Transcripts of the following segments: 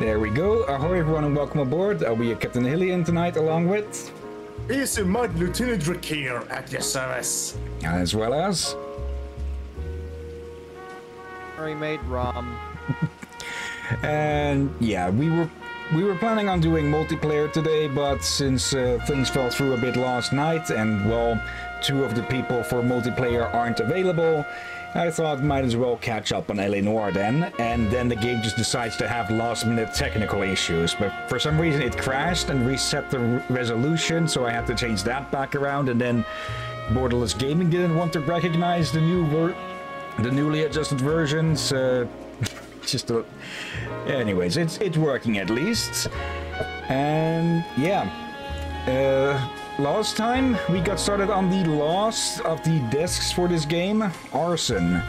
There we go. Ahoy, everyone, and welcome aboard. I'll be your Captain Hillyan tonight, along with. Peace and mud, Lieutenant Drakir at your service. As well as. Harry made rum. and yeah, we were we were planning on doing multiplayer today, but since uh, things fell through a bit last night, and well, two of the people for multiplayer aren't available, I thought might as well catch up on L.A. Noire then, and then the game just decides to have last minute technical issues, but for some reason it crashed and reset the resolution, so I had to change that back around, and then Borderless Gaming didn't want to recognize the new the newly adjusted versions, uh, just a... Anyways, it's, it's working at least. And yeah. Uh, last time we got started on the loss of the discs for this game, Arson.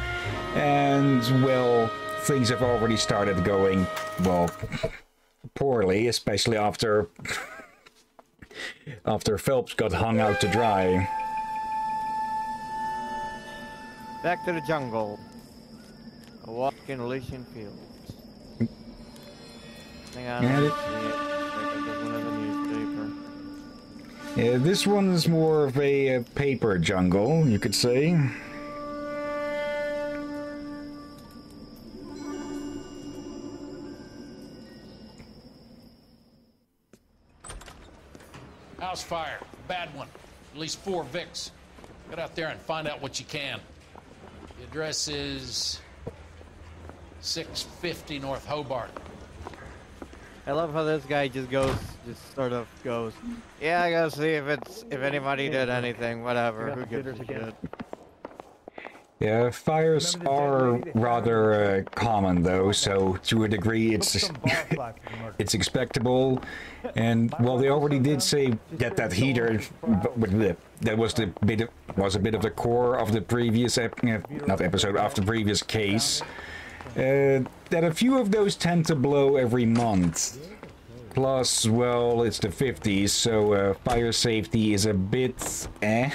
And, well, things have already started going, well, poorly, especially after... after Phelps got hung out to dry. Back to the jungle. A walk in Elysian fields. Hang on, Yeah, this one is more of a, uh paper jungle, you could say. House fire. Bad one. At least four Vicks. Get out there and find out what you can. The address is 650 North Hobart. I love how this guy just goes, just sort of goes, yeah, I gotta see if it's, if anybody did anything, whatever, who gives a shit. Yeah, fires are rather uh, common though, so to a degree it's it's expectable. And well, they already did say that that heater with the- that was the bit of, was a bit of the core of the previous ep, not episode of the previous case. Uh, that a few of those tend to blow every month. Plus, well, it's the 50s, so uh, fire safety is a bit eh.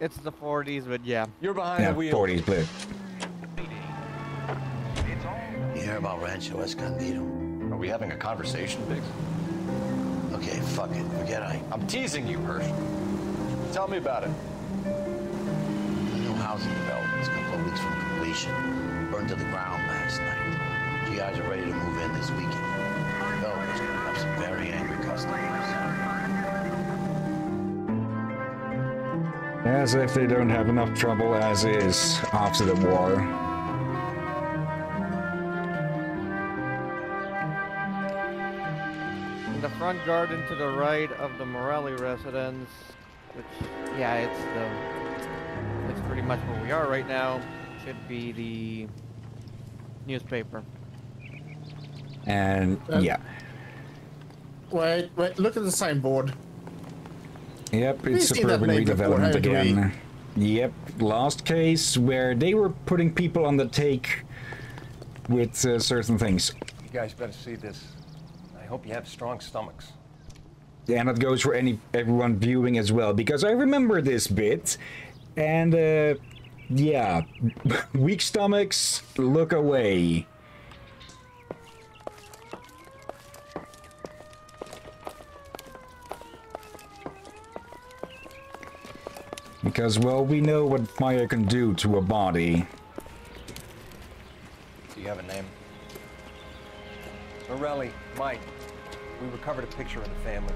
It's the 40s, but yeah. You're behind Yeah, the wheel. 40s, but You hear about Rancho Escondido? Are we having a conversation, Biggs? Okay, fuck it. Forget I. I'm teasing you, Hirsch. Tell me about it. A new housing development is a couple of weeks from completion. Burned to the ground last night. GIs are ready to move in this weekend. Developers gonna have some very angry customers. As if they don't have enough trouble as is after the war. In the front garden to the right of the Morelli residence, which, yeah, it's the, it's pretty much where we are right now, should be the newspaper. And yeah. Wait, wait, look at the signboard. Yep, it's suburban redevelopment again. Yep, last case where they were putting people on the take with uh, certain things. You guys better see this. I hope you have strong stomachs. And that goes for any everyone viewing as well, because I remember this bit, and uh, yeah, weak stomachs, look away. Because, well, we know what fire can do to a body. Do you have a name? Morelli, Mike. We recovered a picture of the family.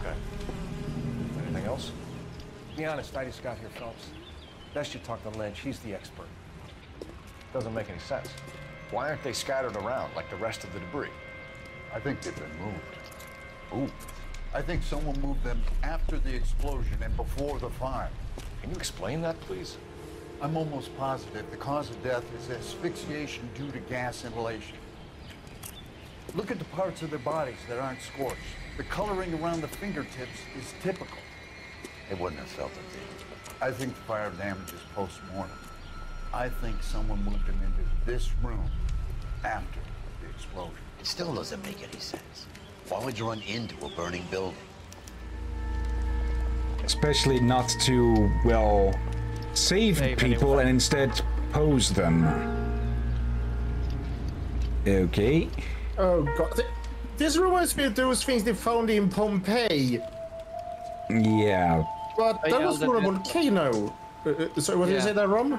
Okay. Anything else? Be honest, I just got here, Phelps. Best you talk to Lynch. He's the expert. Doesn't make any sense. Why aren't they scattered around like the rest of the debris? I think they've been moved. Ooh. I think someone moved them after the explosion and before the fire. Can you explain that, please? I'm almost positive the cause of death is asphyxiation due to gas inhalation. Look at the parts of their bodies that aren't scorched. The coloring around the fingertips is typical. They wouldn't have felt it. Dave. I think the fire damage is post-mortem. I think someone moved him into this room after the explosion. It still doesn't make any sense. Why would you run into a burning building? Especially not to, well, save Save people anyone. and instead pose them. Okay. Oh god. Th- This reminds me of those things they found in Pompeii. Yeah. But that was the- for a volcano. Uh, uh, sorry, what did you Yeah. say there, Rom?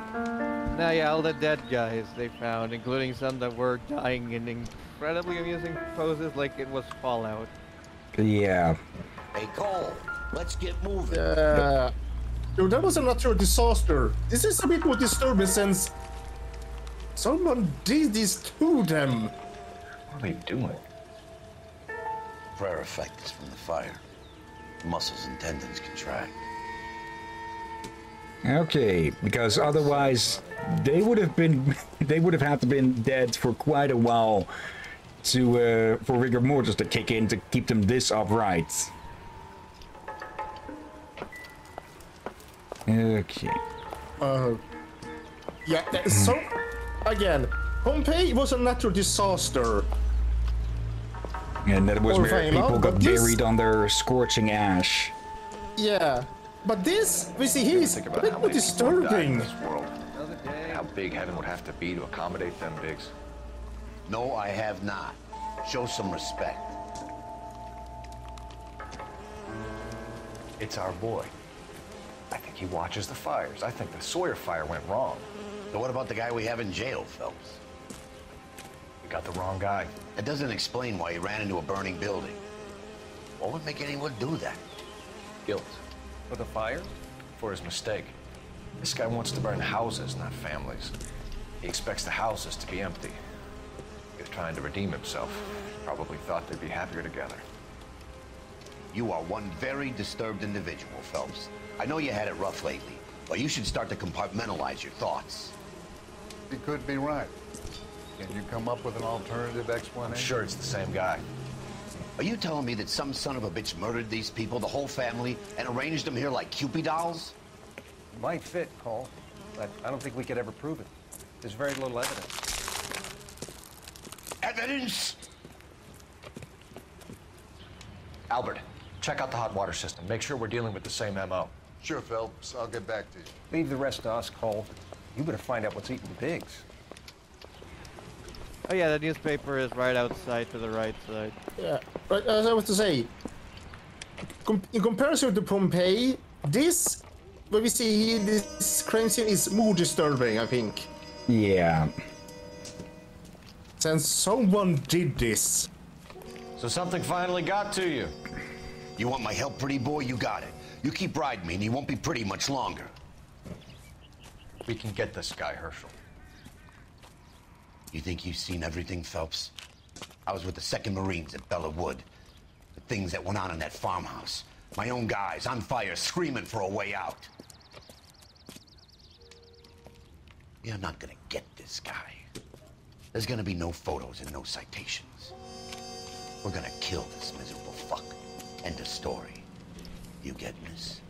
Now, yeah, all the dead guys they found, including some that were dying in incredibly amusing poses like it was Fallout. Yeah. Hey, Cole, let's get moving. Uh, no, that was a natural disaster. This is a bit more disturbing since someone did this to them. What are they doing? Prayer effect is from the fire. Muscles and tendons contract. Okay, because otherwise they would have been they would have had to been dead for quite a while to uh, for rigor mortis to kick in to keep them this upright. Okay. Uh, yeah, that- so again, Pompeii was a natural disaster. And that was Or where people got but this- buried under scorching ash. Yeah, but this we see here is Think a bit how more many people died in disturbing. this world. Another day. And how big heaven would have to be to accommodate them Biggs. No, I have not. Show some respect. It's our boy. I think he watches the fires. I think the Sawyer fire went wrong. So what about the guy we have in jail, Phelps? We got the wrong guy. That doesn't explain why he ran into a burning building. What would make anyone do that? Guilt. For the fire? For his mistake. This guy wants to burn houses, not families. He expects the houses to be empty. He was trying to redeem himself. Probably thought they'd be happier together. You are one very disturbed individual, Phelps. I know you had it rough lately, but you should start to compartmentalize your thoughts. He could be right. Can you come up with an alternative I'm explanation? sure it's the same guy. Are you telling me that some son of a bitch murdered these people, the whole family, and arranged them here like kewpie dolls? Might fit, Cole, but I don't think we could ever prove it. There's very little evidence. Evidence? Albert, check out the hot water system. Make sure we're dealing with the same MO. Sure, Phelps. I'll get back to you. Leave the rest to us, Cole. You better find out what's eating the pigs. Oh yeah, the newspaper is right outside to the right side. Yeah, but as I was to say, com- in comparison to Pompeii, this what we see here, this crime scene is more disturbing. I think Yeah. since someone did this. So something finally got to you. You want my help, pretty boy? You got it. You keep riding me, and you won't be pretty much longer. We can get this guy, Herschel. You think you've seen everything, Phelps? I was with the 2nd Marines at Belleau Wood. The things that went on in that farmhouse. My own guys on fire, screaming for a way out. You're not gonna get this guy. There's gonna be no photos and no citations. We're gonna kill this miserable fuck. End of story. You get this?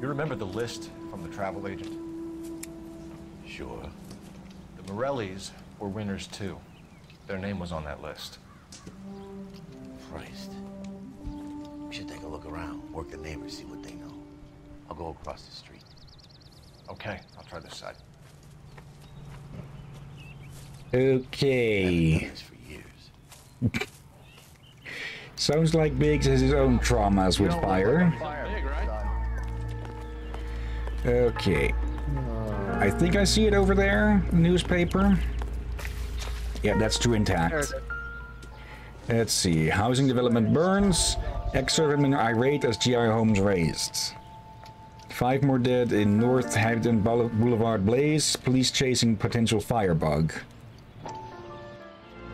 You remember the list from the travel agent? Sure. The Morellis were winners too. Their name was on that list. Christ. We should take a look around, work the neighbors, see what they know. I'll go across the street. Okay, I'll try this side. Okay. Done this for years. Sounds like Biggs has his own traumas with fire. Big, right? Okay. I think I see it over there. Newspaper. Yeah, that's too intact. Let's see. Housing development burns. Ex-servicemen irate as GI homes raised. Five more dead in North Hampton Boulevard blaze. Police chasing potential firebug.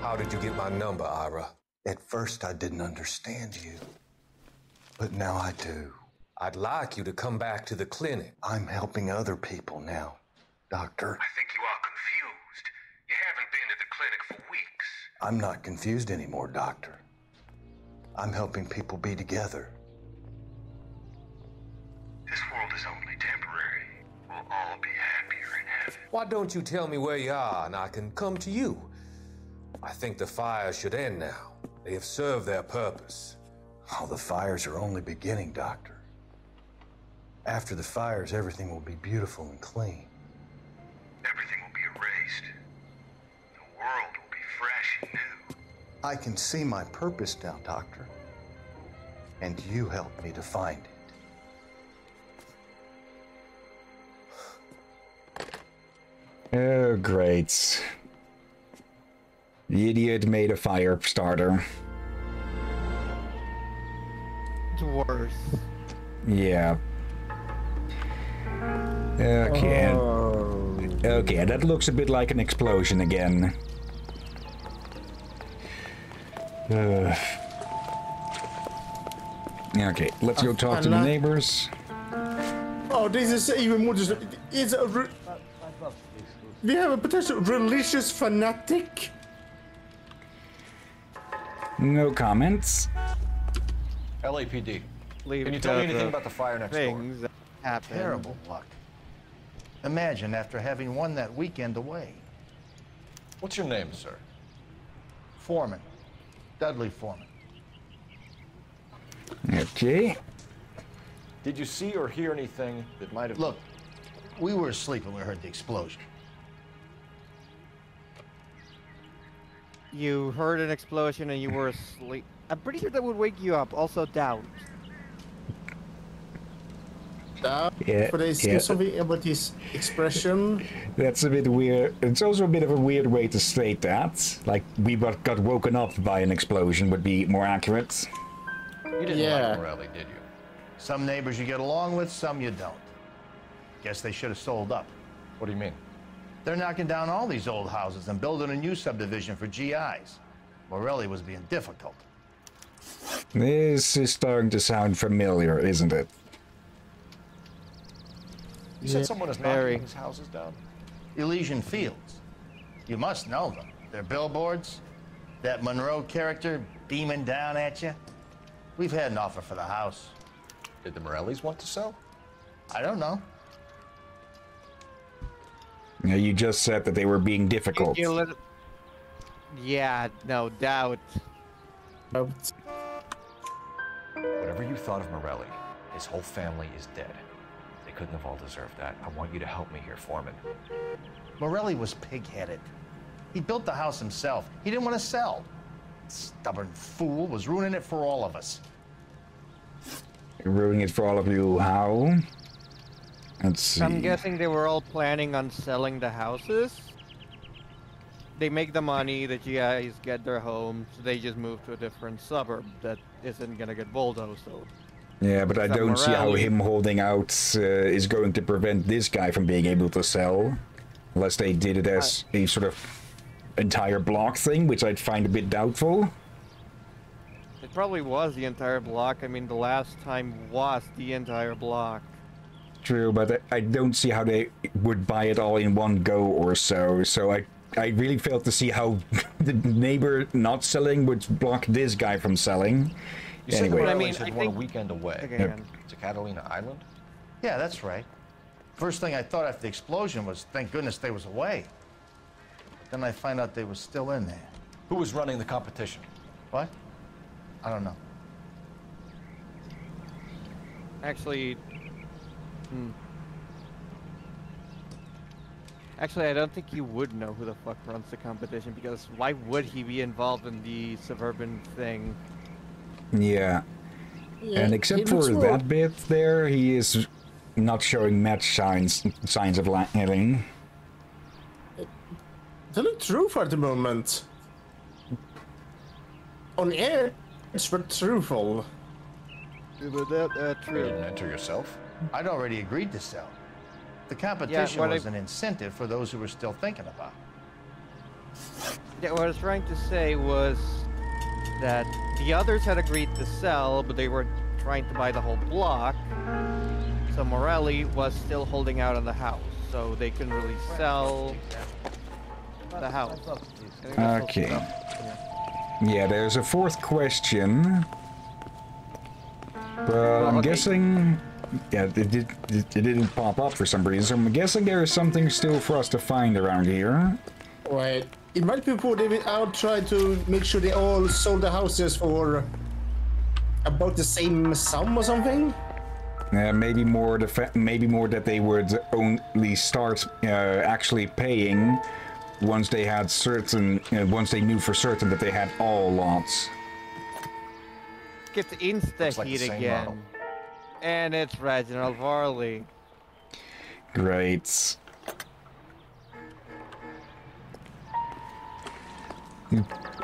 How did you get my number, Ira? At first, I didn't understand you. But now I do. I'd like you to come back to the clinic. I'm helping other people now, Doctor. I think you are confused. You haven't been to the clinic for weeks. I'm not confused anymore, Doctor. I'm helping people be together. This world is only temporary. We'll all be happier in heaven. Why don't you tell me where you are and I can come to you? I think the fires should end now. They have served their purpose. Oh, the fires are only beginning, Doctor. After the fires, everything will be beautiful and clean. Everything will be erased. The world will be fresh and new. I can see my purpose now, Doctor. And you helped me to find it. Oh, great. The idiot made a fire starter. It's worse. Yeah. Okay. Oh. Okay, that looks a bit like an explosion again. Uh, okay, let's go talk to the neighbors. Oh, this is even more. dis- It's a. Re- we have a potential religious fanatic. No comments. LAPD. Leave Can you tell me anything about the fire next door? things happen. Terrible luck. Imagine after having won that weekend away. What's your name, sir? Foreman. Dudley Foreman. Okay. Did you see or hear anything that might have... Look, we were asleep when we heard the explosion. You heard an explosion and you were asleep. I'm pretty sure that would wake you up. Also, doubt. Uh, Yeah, but there's yeah. something about his expression. That's a bit weird. It's also a bit of a weird way to state that. Like, we got, got woken up by an explosion would be more accurate. You didn't Yeah. like Morelli, did you? Some neighbors you get along with, some you don't. Guess they should have sold up. What do you mean? They're knocking down all these old houses and building a new subdivision for GIs. Morelli was being difficult. This is starting to sound familiar, isn't it? You said someone is knocking Very. these houses down? Elysian Fields. You must know them. Their billboards, that Monroe character beaming down at you. We've had an offer for the house. Did the Morellis want to sell? I don't know. Yeah, You just said that they were being difficult. Yeah, no doubt. Whatever you thought of Morelli, his whole family is dead. They couldn't have all deserved that. I want you to help me here, Foreman. Morelli was pig-headed. He built the house himself. He didn't want to sell. Stubborn fool was ruining it for all of us. Ruining it for all of you. How? Let's see. I'm guessing they were all planning on selling the houses. They make the money, the GIs get their homes, they just move to a different suburb that isn't gonna get bulldozed. So Yeah, but I don't see how him holding out uh, is going to prevent this guy from being able to sell. Unless they did it as a sort of entire block thing, which I'd find a bit doubtful. it probably was the entire block. I mean, the last time was the entire block. True, but I- I don't see how they would buy it all in one go or so. So I, I really failed to see how the neighbor not selling would block this guy from selling. You said the Anyway. I Morellis mean, had I won a weekend away Again. to Catalina Island? Yeah, that's right. First thing I thought after the explosion was, thank goodness they was away. Then I find out they was still in there. Who was running the competition? What? I don't know. Actually, hmm. Actually, I don't think you would know who the fuck runs the competition because why would he be involved in the suburban thing? Yeah. yeah, and except for looks that bit there, he is not showing much signs signs of lying. Tell the truth at the moment. On air, it's but truthful. But that, uh, You didn't enter yourself? I'd already agreed to sell. The competition what I- was an incentive for those who were still thinking about. Yeah, what I was trying to say was that the others had agreed to sell, but they were trying to buy the whole block. So Morelli was still holding out on the house, so they couldn't really sell the house. I think that's all Okay. Yeah, there's a fourth question. But I'm okay. guessing. Yeah, it, did, it, it didn't pop up for some reason. I'm guessing there is something still for us to find around here. Wait, it might be before they went out trying to make sure they all sold the houses for about the same sum or something. Uh, maybe more the fa- maybe more that they would only start uh, actually paying once they had certain, uh, once they knew for certain that they had all lots. Gets insta Looks like heat same again. model. And it's Reginald Varley. Great.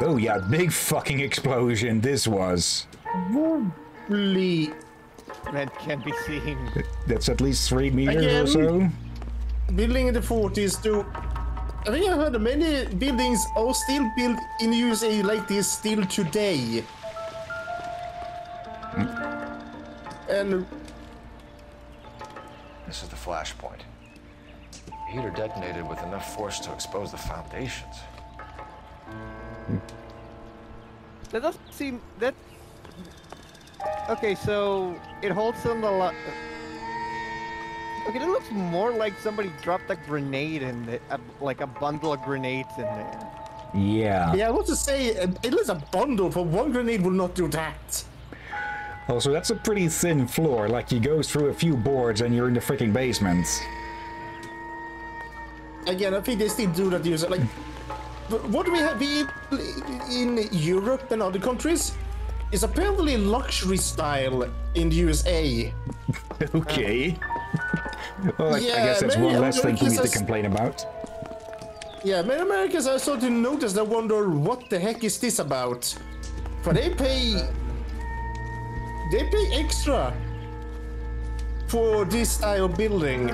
Oh yeah, big fucking explosion this was. Lee. And can be seen. That's at least three meters Again? or so. Building in the 40s to. I think I heard many buildings are still built in the USA like this still today. And This is the flashpoint. The heater detonated with enough force to expose the foundations. That doesn't seem that. Okay, so it holds on the. Lo- okay, it looks more like somebody dropped a grenade in it, a, like a bundle of grenades in there. Yeah. yeah, I want to say uh, it is a bundle, but one grenade will not do that. Also, that's a pretty thin floor. Like you go through a few boards and you're in the freaking basement. Again, I think they still do that. Use like, but what we have in, in Europe and other countries is apparently luxury style in the USA. Okay. well, I, I guess that's one less thing for me to complain about. Yeah, many Americans are starting to notice. They wonder what the heck is this about. For they pay, they pay extra for this style of building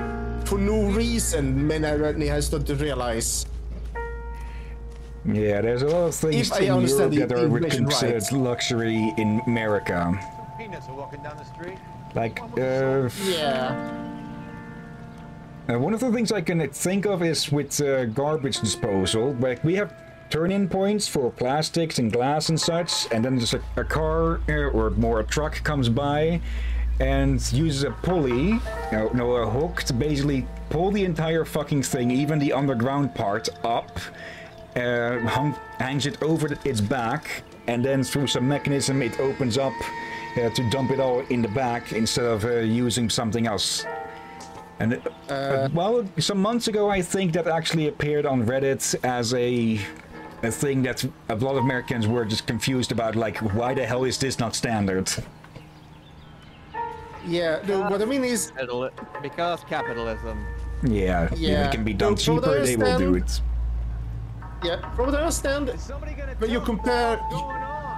for no reason. Many Americans have started to realize. Yeah, there's a lot of things If I in Europe the that are considered right. luxury in America. Peanuts are walking down the street. Like, uh, Yeah. Uh, one of the things I can think of is with uh, garbage disposal. Like we have turn-in points for plastics and glass and such, and then there's a, a car uh, or more a truck comes by and uses a pulley, no, no, a hook to basically pull the entire fucking thing, even the underground part, up, uh, hung, hangs it over the, its back, and then through some mechanism it opens up uh, to dump it all in the back instead of uh, using something else. And it- uh, well, some months ago, I think that actually appeared on Reddit as a a thing that a lot of Americans were just confused about. Like, why the hell is this not standard? Yeah, the, what I mean is, Because capitalism. Yeah, if Yeah. it can be done No, from what I cheaper, they will do it. Yeah, from what I understand, when you compare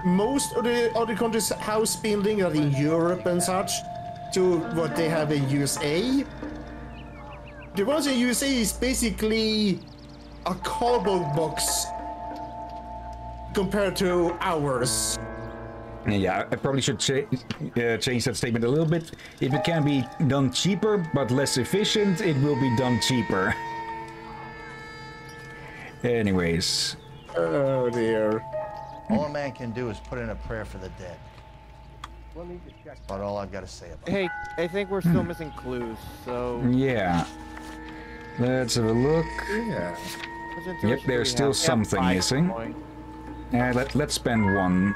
most of the other countries' house building, like in Europe and such, to what they have in USA, the ones in USA is basically a cardboard box compared to ours. Yeah, I probably should cha- uh, change that statement a little bit. If it can be done cheaper but less efficient, it will be done cheaper. Anyways, Oh dear. All a man can do is put in a prayer for the dead. About all I've got to say about it. Hey, I think we're still missing clues, so. yeah. Let's have a look. Yeah. Yep, there's still have? We have something five missing. Yeah, Uh, let, let's spend one.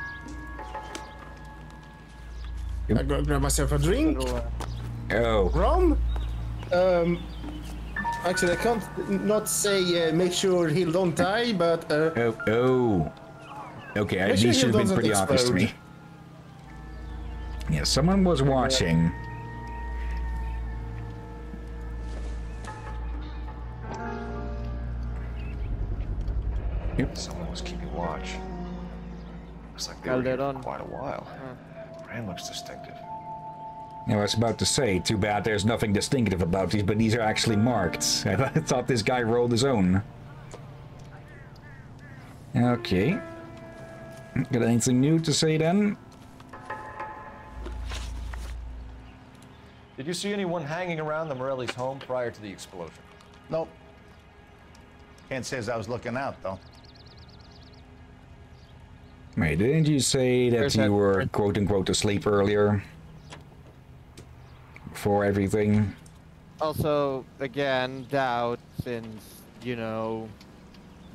I go grab myself a drink. Uh, Oh, Rum? Um, actually, I can't not say uh, make sure he don't die, but uh, oh, oh. Okay, I, Make sure these he should have been doesn't pretty obvious to me. Yeah, someone was watching. Yep. Someone was keeping watch. Looks like they were Calderon. here for quite a while. Brand looks distinctive. I was about to say, too bad there's nothing distinctive about these, but these are actually marked. I th- thought this guy rolled his own. Okay. Got anything new to say then? Did you see anyone hanging around the Morelli's home prior to the explosion? Nope. Can't say as I was looking out, though. Wait, didn't you say that There's you that were quote unquote asleep earlier? For everything? Also, again, doubt since, you know,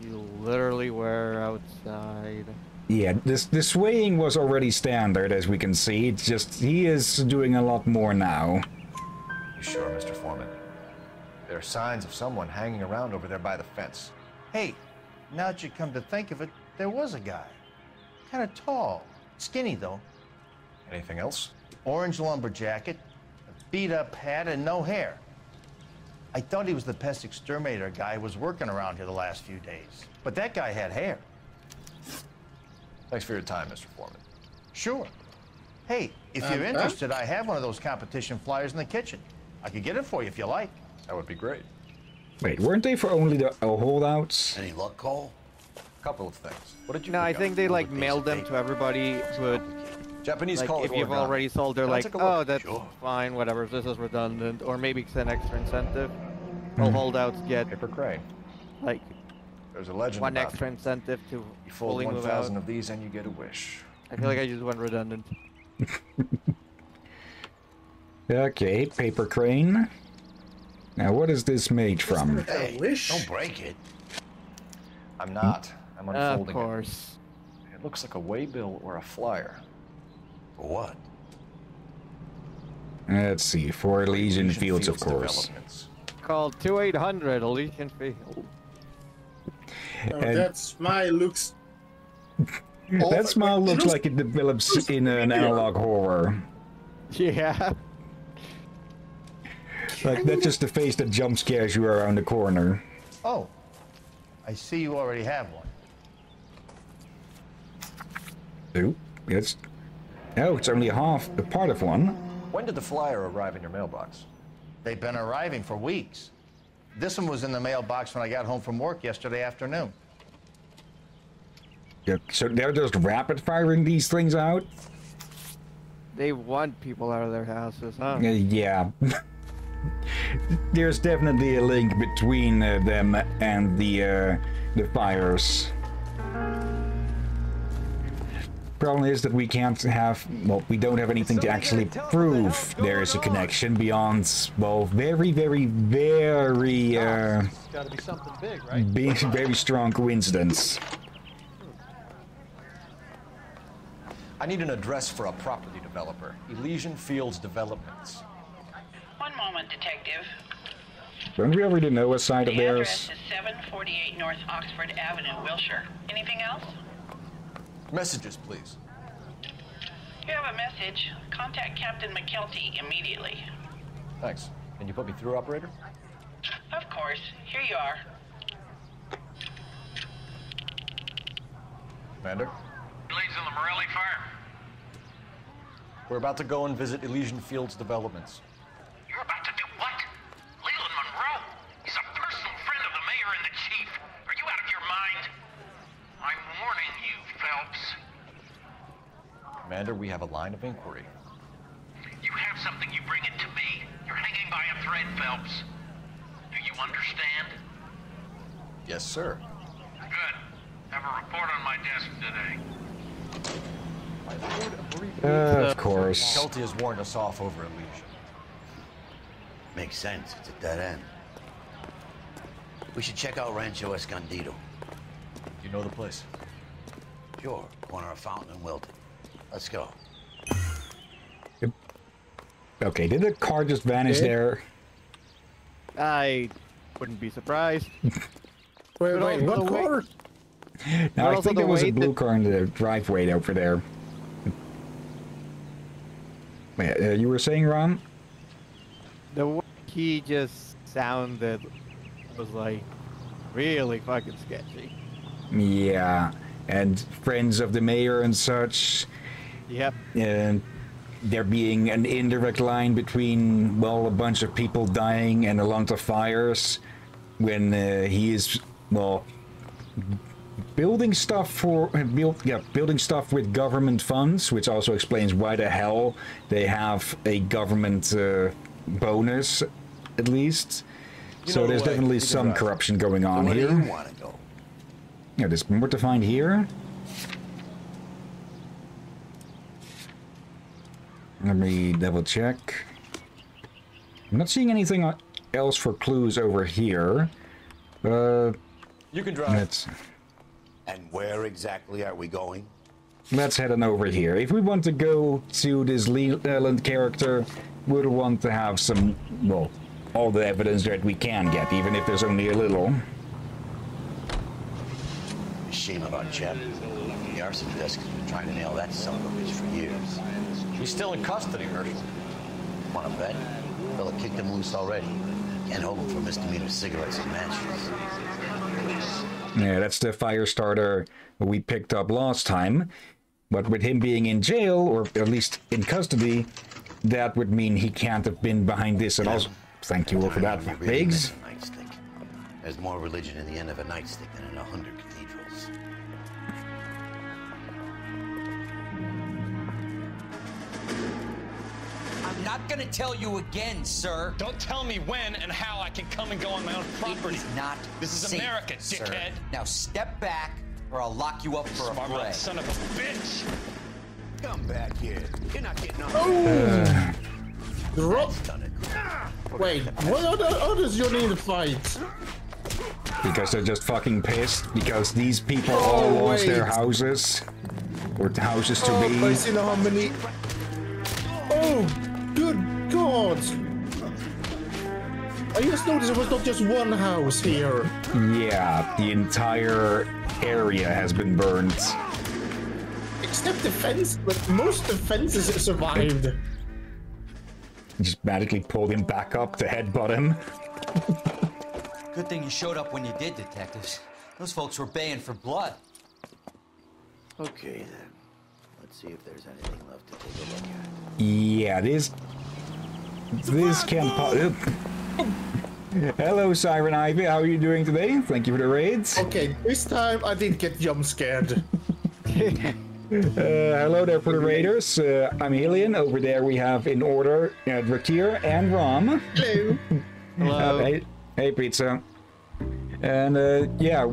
you literally were outside. Yeah, this the swaying was already standard, as we can see. It's just he is doing a lot more now. You sure, Mr. Foreman? There are signs of someone hanging around over there by the fence. Hey, now that you come to think of it, there was a guy. Kind of tall. Skinny, though. Anything else? Orange lumber jacket, a beat up hat, and no hair. I thought he was the pest exterminator guy who was working around here the last few days. But that guy had hair. Thanks for your time, Mr. Foreman. Sure. Hey, if Um, you're huh? interested, I have one of those competition flyers in the kitchen. I could get it for you if you like. That would be great. Wait, weren't they for only the uh, holdouts? Any luck, Cole? A couple of things. What did you No, I think up? they like mailed them to everybody, but Japanese like call it if you've origami. already sold, they're Can like, take a look? oh, that's Sure. fine, whatever. This is redundant, or maybe it's an extra incentive. All hmm. holdouts get Paper crane. like There's a legend one about extra incentive to You fold fully move 1,000 out. of these and you get a wish. I feel like I just went redundant. Okay, paper crane. Now, what is this made from? Hey, wish. don't break it. I'm hmm? not. I'm unfolding. it. Of course. it. It looks like a waybill or a flyer. For what? Let's see, for Elysian Elysian Fields, of course. Developments. Called 2800 Elysian Field. Oh, And- that smile looks. That smile it looks like it develops in an analog horror. Yeah. Like, that's just the face that jump scares you around the corner. Oh, I see you already have one. Oop, it's... Oh, it's only half, a part of one. When did the flyer arrive in your mailbox? They've been arriving for weeks. This one was in the mailbox when I got home from work yesterday afternoon. Yeah, so they're just rapid firing these things out? They want people out of their houses, huh? Uh, yeah. There's definitely a link between uh, them and the uh, the fires. Problem is that we can't have, well, we don't have anything to actually prove there is a connection beyond, well, very, very, very, uh, Gotta be something big, right? big, very strong coincidence. I need an address for a property developer. Elysian Fields Developments. One moment, Detective. Don't we already know a side of theirs? The theirs? address is 748 North Oxford Avenue, Wilshire. Anything else? Messages, please. You have a message. Contact Captain McKelty immediately. Thanks. Can you put me through, operator? Of course. Here you are. Commander? Leads in the Morelli fire. We're about to go and visit Elysian Fields Developments. You're about to do what? Leland Monroe. He's a personal friend of the mayor and the chief. Are you out of your mind? I'm warning you, Phelps. Commander, we have a line of inquiry. You have something, you bring it to me. You're hanging by a thread, Phelps. Do you understand? Yes, sir. Good. Have a report on my desk today. Uh, of course. Kelty has warned us off over Elysian. Makes sense. It's a dead end. We should check out Rancho Escondido. You know the place? Sure. Corner of Fountain and Wilton. Let's go. Okay, did the car just vanish Okay. there? I wouldn't be surprised. Wait, But wait, what the way- car? No, I think the there was a blue that- car in the driveway over there. Wait, uh, you were saying, Ron? The way he just sounded was like really fucking sketchy. Yeah, and friends of the mayor and such. Yep. And there being an indirect line between, well, a bunch of people dying and a lot of fires when uh, he is, well, building stuff for build, yeah building stuff with government funds which also explains why the hell they have a government uh, bonus at least You so there's what? definitely some corruption going on here want to go? yeah there's more to find here let me double check I'm not seeing anything else for clues over here uh You can drive. let's And where exactly are we going? Let's head on over here. If we want to go to this Leland character, we'd want to have some, well, all the evidence that we can get, even if there's only a little. shame about Chap. The arson desk has been trying to nail that son of a bitch for years. He's still in custody, Herschel. Want to bet? Fella kicked him loose already. Can't hold him for misdemeanor cigarettes and matches. Yeah, that's the fire starter we picked up last time. But with him being in jail, or at least in custody, that would mean he can't have been behind this at all. Thank you all for that, You really pigs. meant a nightstick. There's more religion in the end of a nightstick than in a hundred I'm not gonna tell you again, sir. Don't tell me when and how I can come and go on my own property. It is not This is safe, America, sir. dickhead. Now step back, or I'll lock you up for a Smart fray. mouth son of a bitch. Come back here. You're not getting on. Oh! Drop. Wait, what other others you need to fight? Because they're just fucking pissed. Because these people Oh, all lost their houses. Or houses to Oh, be. but you know how many? Oh, good God! I just noticed it was not just one house here. Yeah, the entire area has been burned. Except the fence, but most of the fences survived. Just magically pulled him back up to headbutt him. Good thing you showed up when you did, detectives. Those folks were baying for blood. Okay then. Let's see if there's anything left to take a look at. Yeah, this. This can Hello, Siren Ivy. How are you doing today? Thank you for the raids. Okay, this time I didn't get jump scared. Uh, hello there for the raiders. Uh, I'm Hillyan. Over there we have in order uh, Drakir and Rom. Hello. Uh, hey, hey, pizza. And uh, yeah,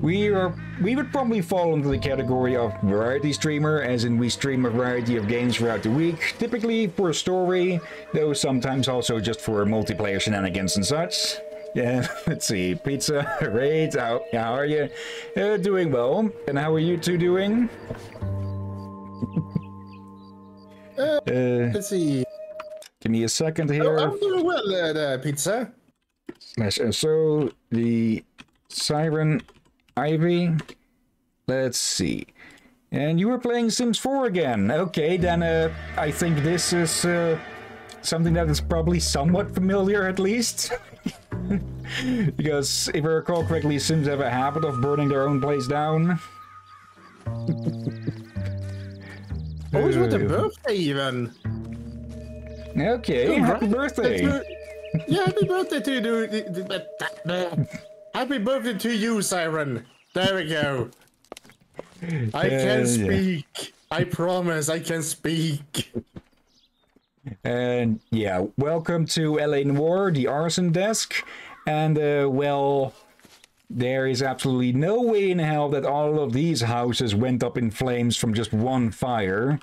we are we would probably fall into the category of variety streamer, as in we stream a variety of games throughout the week, typically for a story, though sometimes also just for multiplayer shenanigans and such. Yeah, let's see, pizza, raid, how, how are you? Uh, doing well. And how are you two doing? Uh, Uh, let's see. give me a second here. Oh, I'm doing well, uh, there, pizza. Slash SO, the Siren Ivy. Let's see. And you were playing Sims 4 again. Okay, then uh, I think this is uh, something that is probably somewhat familiar at least. because if I recall correctly, Sims have a habit of burning their own place down. Always with a birthday even. Okay, happy birthday. Yeah, happy birthday to you. Happy birthday to you, Siren. There we go. I Uh, can yeah. speak. I promise I can speak. And yeah, welcome to L.A. Noire, the arson desk. And uh, well, there is absolutely no way in hell that all of these houses went up in flames from just one fire.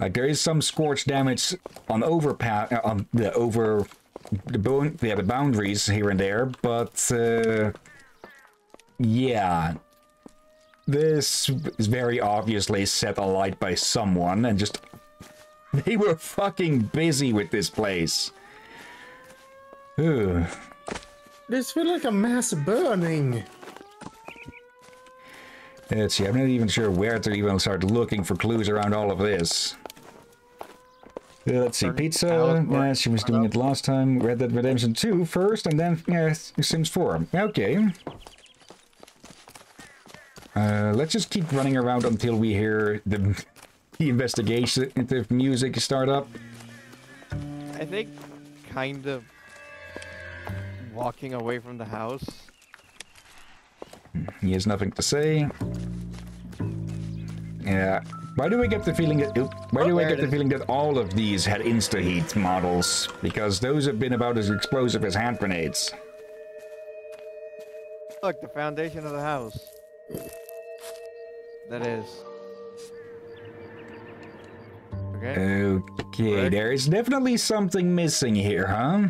Like there is some scorch damage on overpass on the over the bone yeah, the boundaries here and there, but uh, yeah. This is very obviously set alight by someone and just they were fucking busy with this place. This feels like a mass burning. Let's see, I'm not even sure where to even start looking for clues around all of this. Uh, let's see, pizza. Yeah, she was doing it last time. Red Dead Redemption 2 first, and then yeah, Sims 4. Okay. Uh, let's just keep running around until we hear the, the investigation music start up. I think kind of walking away from the house. He has nothing to say. Yeah. Why do I get the feeling that? oop, Why do I get the is. feeling that all of these had insta heat models? Because those have been about as explosive as hand grenades. Look, the foundation of the house. That is. Okay. Okay, there is definitely something missing here, huh?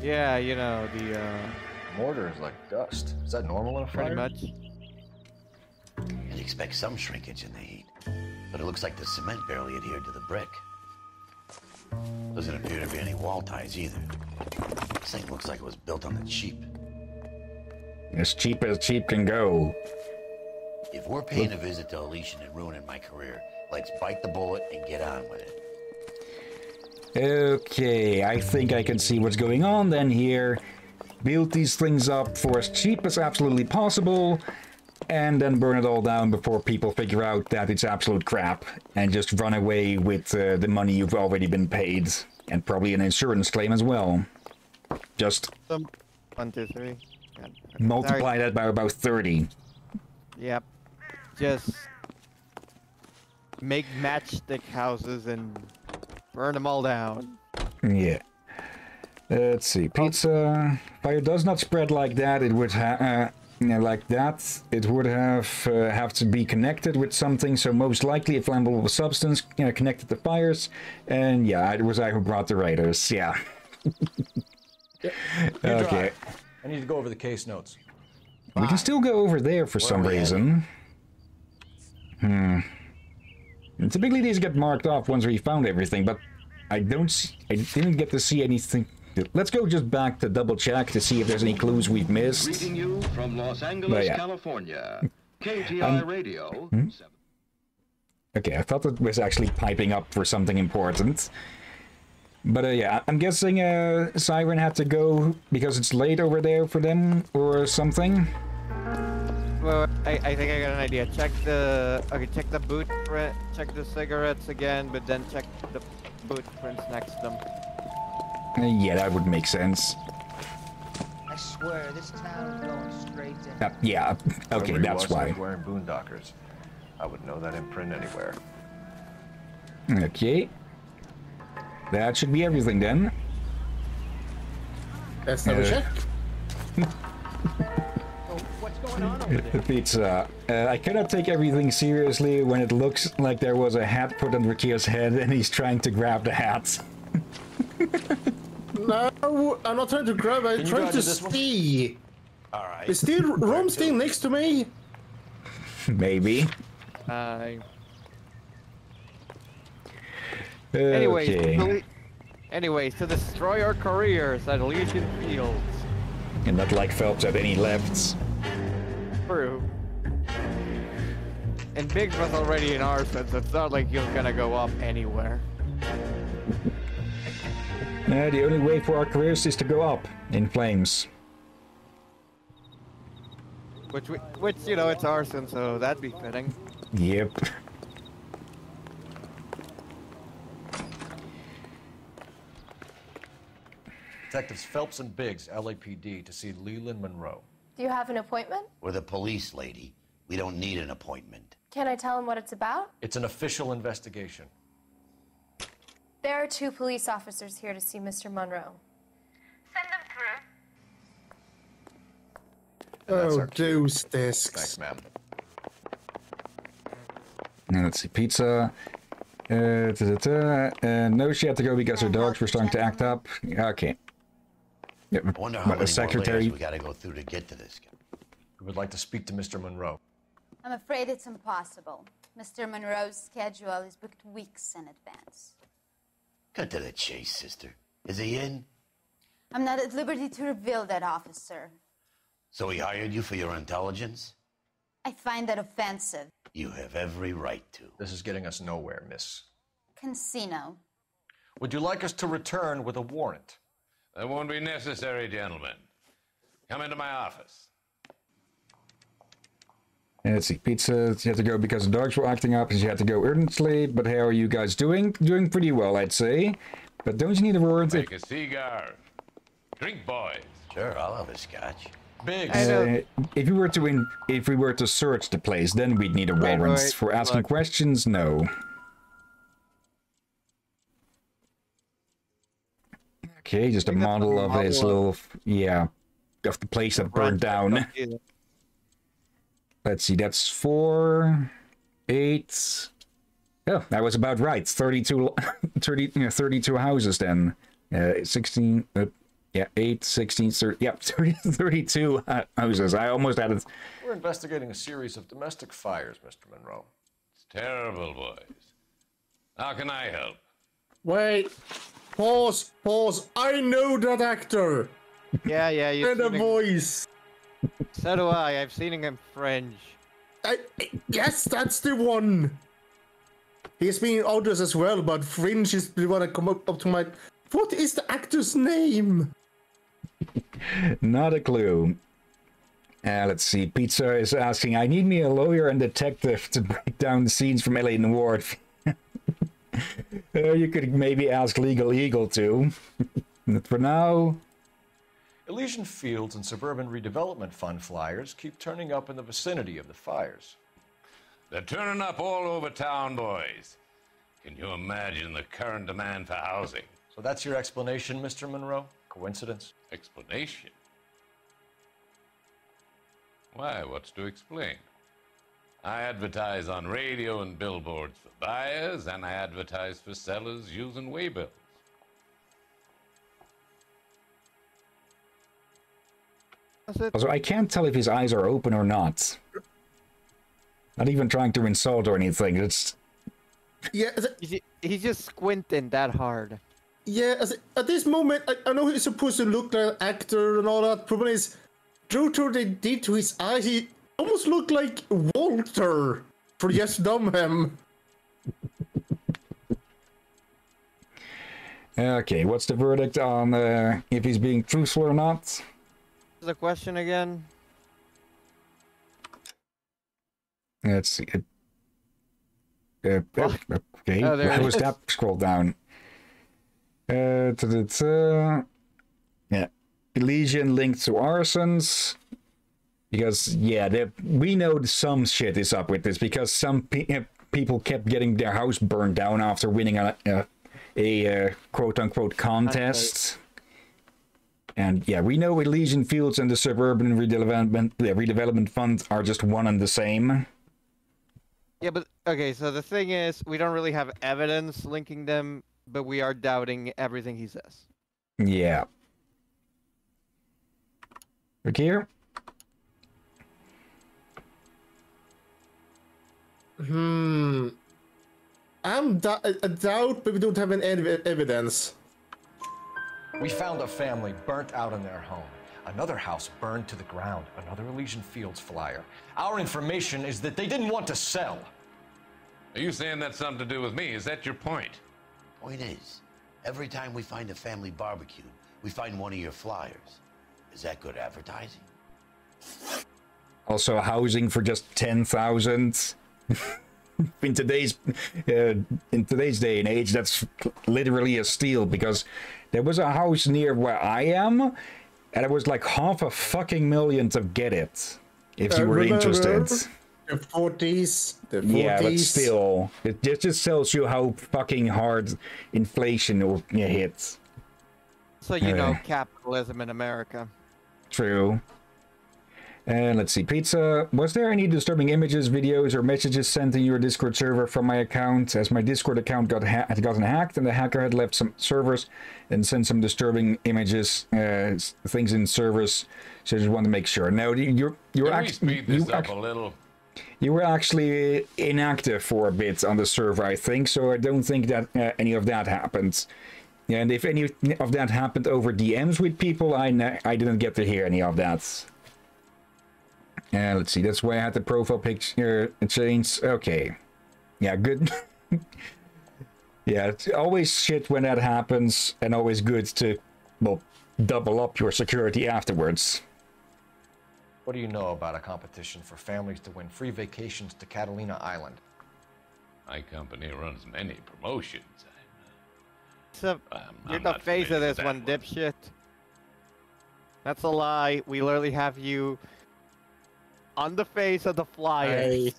Yeah, you know the. uh... Mortar is like dust. Is that normal in a fire? Pretty much. You'd expect some shrinkage in the heat, but it looks like the cement barely adhered to the brick. Doesn't appear to be any wall ties either. This thing looks like it was built on the cheap. As cheap as cheap can go. If we're paying a visit to Elysian and ruining my career, let's bite the bullet and get on with it. Okay, I think I can see what's going on then here. Build these things up for as cheap as absolutely possible, and then burn it all down before people figure out that it's absolute crap, and just run away with uh, the money you've already been paid, and probably an insurance claim as well. Just Some one, two, three. Multiply sorry. that by about 30. Yep. Just make matchstick houses and burn them all down. Yeah. Let's see. Pizza. Fire does not spread like that. It would have. Yeah, like that, it would have uh, have to be connected with something. So most likely, a flammable substance you know, connected to fires. And yeah, it was I who brought the raiders. Yeah. You okay. drive. I need to go over the case notes. We can still go over there for some are we reason. Hmm. And typically these get marked off once we found everything, but I don't see, I didn't get to see anything. Let's go just back to double check to see if there's any clues we've missed. Greeting you from Los Angeles, yeah. California. KTI Um, Radio. Hmm? Okay, I thought it was actually piping up for something important. But uh, yeah, I'm guessing uh, Siren had to go because it's late over there for them or something. Well, I, I think I got an idea. Check the okay. Check the boot print. Check the cigarettes again, but then check the boot prints next to them. Uh, yeah, that would make sense. I swear, this town is going straight to Uh, yeah, okay, Whoever that's why. he was wearing boondockers. I would know that imprint anywhere. Okay. That should be everything then. Let's double Uh, check. What's going on over there? Pizza. Uh, I cannot take everything seriously when it looks like there was a hat put on Rikio's head and he's trying to grab the hat. No, I'm not trying to grab. I'm trying to to see. All right. Is still Rom still next to me? Maybe. Uh, anyways, Okay. dele- anyways, to destroy our careers at Elysian Fields. And not like Phelps had any lefts. True. And Biggs was already in arson, so it's not like he was gonna go up anywhere. Uh, the only way for our careers is to go up in flames. Which, we, which you know, it's arson, so that'd be fitting. Yep. Detectives Phelps and Biggs, LAPD, to see Leland Monroe. Do you have an appointment? We're the police, lady. We don't need an appointment. Can I tell him what it's about? It's an official investigation. There are two police officers here to see Mr. Monroe. Send them through. And that's Oh, our cue. those. Thanks, ma'am. Now let's see, pizza. Uh, ta -ta -ta. Uh, no, she had to go because her dogs were starting to act up. Okay. Yeah, I wonder how but many a secretary. more layers we gotta go through to get to this guy. We would like to speak to Mr. Monroe. I'm afraid it's impossible. Mr. Monroe's schedule is booked weeks in advance. Cut to the chase, sister. Is he in? I'm not at liberty to reveal that, officer. So he hired you for your intelligence? I find that offensive. You have every right to. This is getting us nowhere, miss. Casino. Would you like us to return with a warrant? That won't be necessary, gentlemen. Come into my office. And let's see, pizza. She had to go because the dogs were acting up, and she had to go urgently. But how are you guys doing? Doing pretty well, I'd say. But don't you need a warrant? Make a cigar. Drink, boys. Sure, I'll have a scotch. Big. Uh, if we were to in, if we were to search the place, then we'd need a Wait, warrant. wait, For asking look. questions, no. Okay, just a think that's a model of his little, yeah, of the place that burned down. Let's see, that's four, eight. Oh, that was about right. 32, 30, you know, 32 houses then. Uh, 16, uh, yeah, 8, 16, 30, yeah, 30, 32 uh, houses. I almost had it. We're investigating a series of domestic fires, Mr. Monroe. It's terrible, boys. How can I help? Wait. Pause. Pause. I know that actor. Yeah, yeah, you And the see the- voice. So do I. I've seen him in Fringe. I, yes, that's the one. He's been in others as well, but Fringe is the one that come up, up to my. What is the actor's name? Not a clue. Uh, let's see. Pizza is asking, I need me a lawyer and detective to break down the scenes from Alien Ward. uh, you could maybe ask Legal Eagle too. but for now, Elysian Fields and Suburban Redevelopment Fund flyers keep turning up in the vicinity of the fires. They're turning up all over town, boys. Can you imagine the current demand for housing? So that's your explanation, Mr. Monroe? Coincidence? Explanation? Why, what's to explain? I advertise on radio and billboards for buyers, and I advertise for sellers using waybills. Also I can't tell if his eyes are open or not. Not even trying to insult or anything. It's Yeah, He's, he's just squinting that hard. yeah. as- At this moment, I, I know he's supposed to look like an actor and all that. Problem is, due to what they did to his eyes, he almost looked like Walter for Yes Dumham. okay. What's the verdict on uh, if he's being truthful or not? The question again? Let's see. Uh, uh, okay, Oh, there it was that? Scroll down. Uh, yeah, Elysian linked to arsons. Because yeah, we know some shit is up with this because some pe- uh, people kept getting their house burned down after winning a a, a uh, quote unquote contest. And yeah, we know Elysian Fields and the Suburban Redevelopment the Redevelopment Fund are just one and the same. Yeah, but okay, so the thing is, we don't really have evidence linking them, but we are doubting everything he says. Yeah. Look here. Hmm. I'm da- I I doubt, but we don't have any ev- evidence. We found a family burnt out in their home. Another house burned to the ground. Another Elysian Fields flyer. Our information is that they didn't want to sell. Are you saying that's something to do with me? Is that your point? Point is, every time we find a family barbecue, we find one of your flyers. Is that good advertising? Also, housing for just ten thousand. in today's uh, in today's day and age, that's literally a steal because there was a house near where I am, and it was like half a fucking million to get it. If you Uh, were remember interested. The 40s, the 40s. Yeah, but still, it just, just tells you how fucking hard inflation will hit. So you know Uh. capitalism in America. True. And let's see, pizza. Was there any disturbing images, videos, or messages sent in your Discord server from my account? As my Discord account got ha- had gotten hacked, and the hacker had left some servers and sent some disturbing images, uh, things in servers. So I just want to make sure. No, you- you're you're actually you, up ac- a little? you were actually inactive for a bit on the server, I think. So I don't think that uh, any of that happened. And if any of that happened over DMs with people, I I didn't get to hear any of that. Uh, let's see. That's why I had the profile picture changed. Okay. Yeah, good. yeah, it's always shit when that happens, and always good to, well, double up your security afterwards. What do you know about a competition for families to win free vacations to Catalina Island? My company runs many promotions. So I'm you're the not face of this with one, dipshit. That's a lie. We literally have you on the face of the flyer. Hey.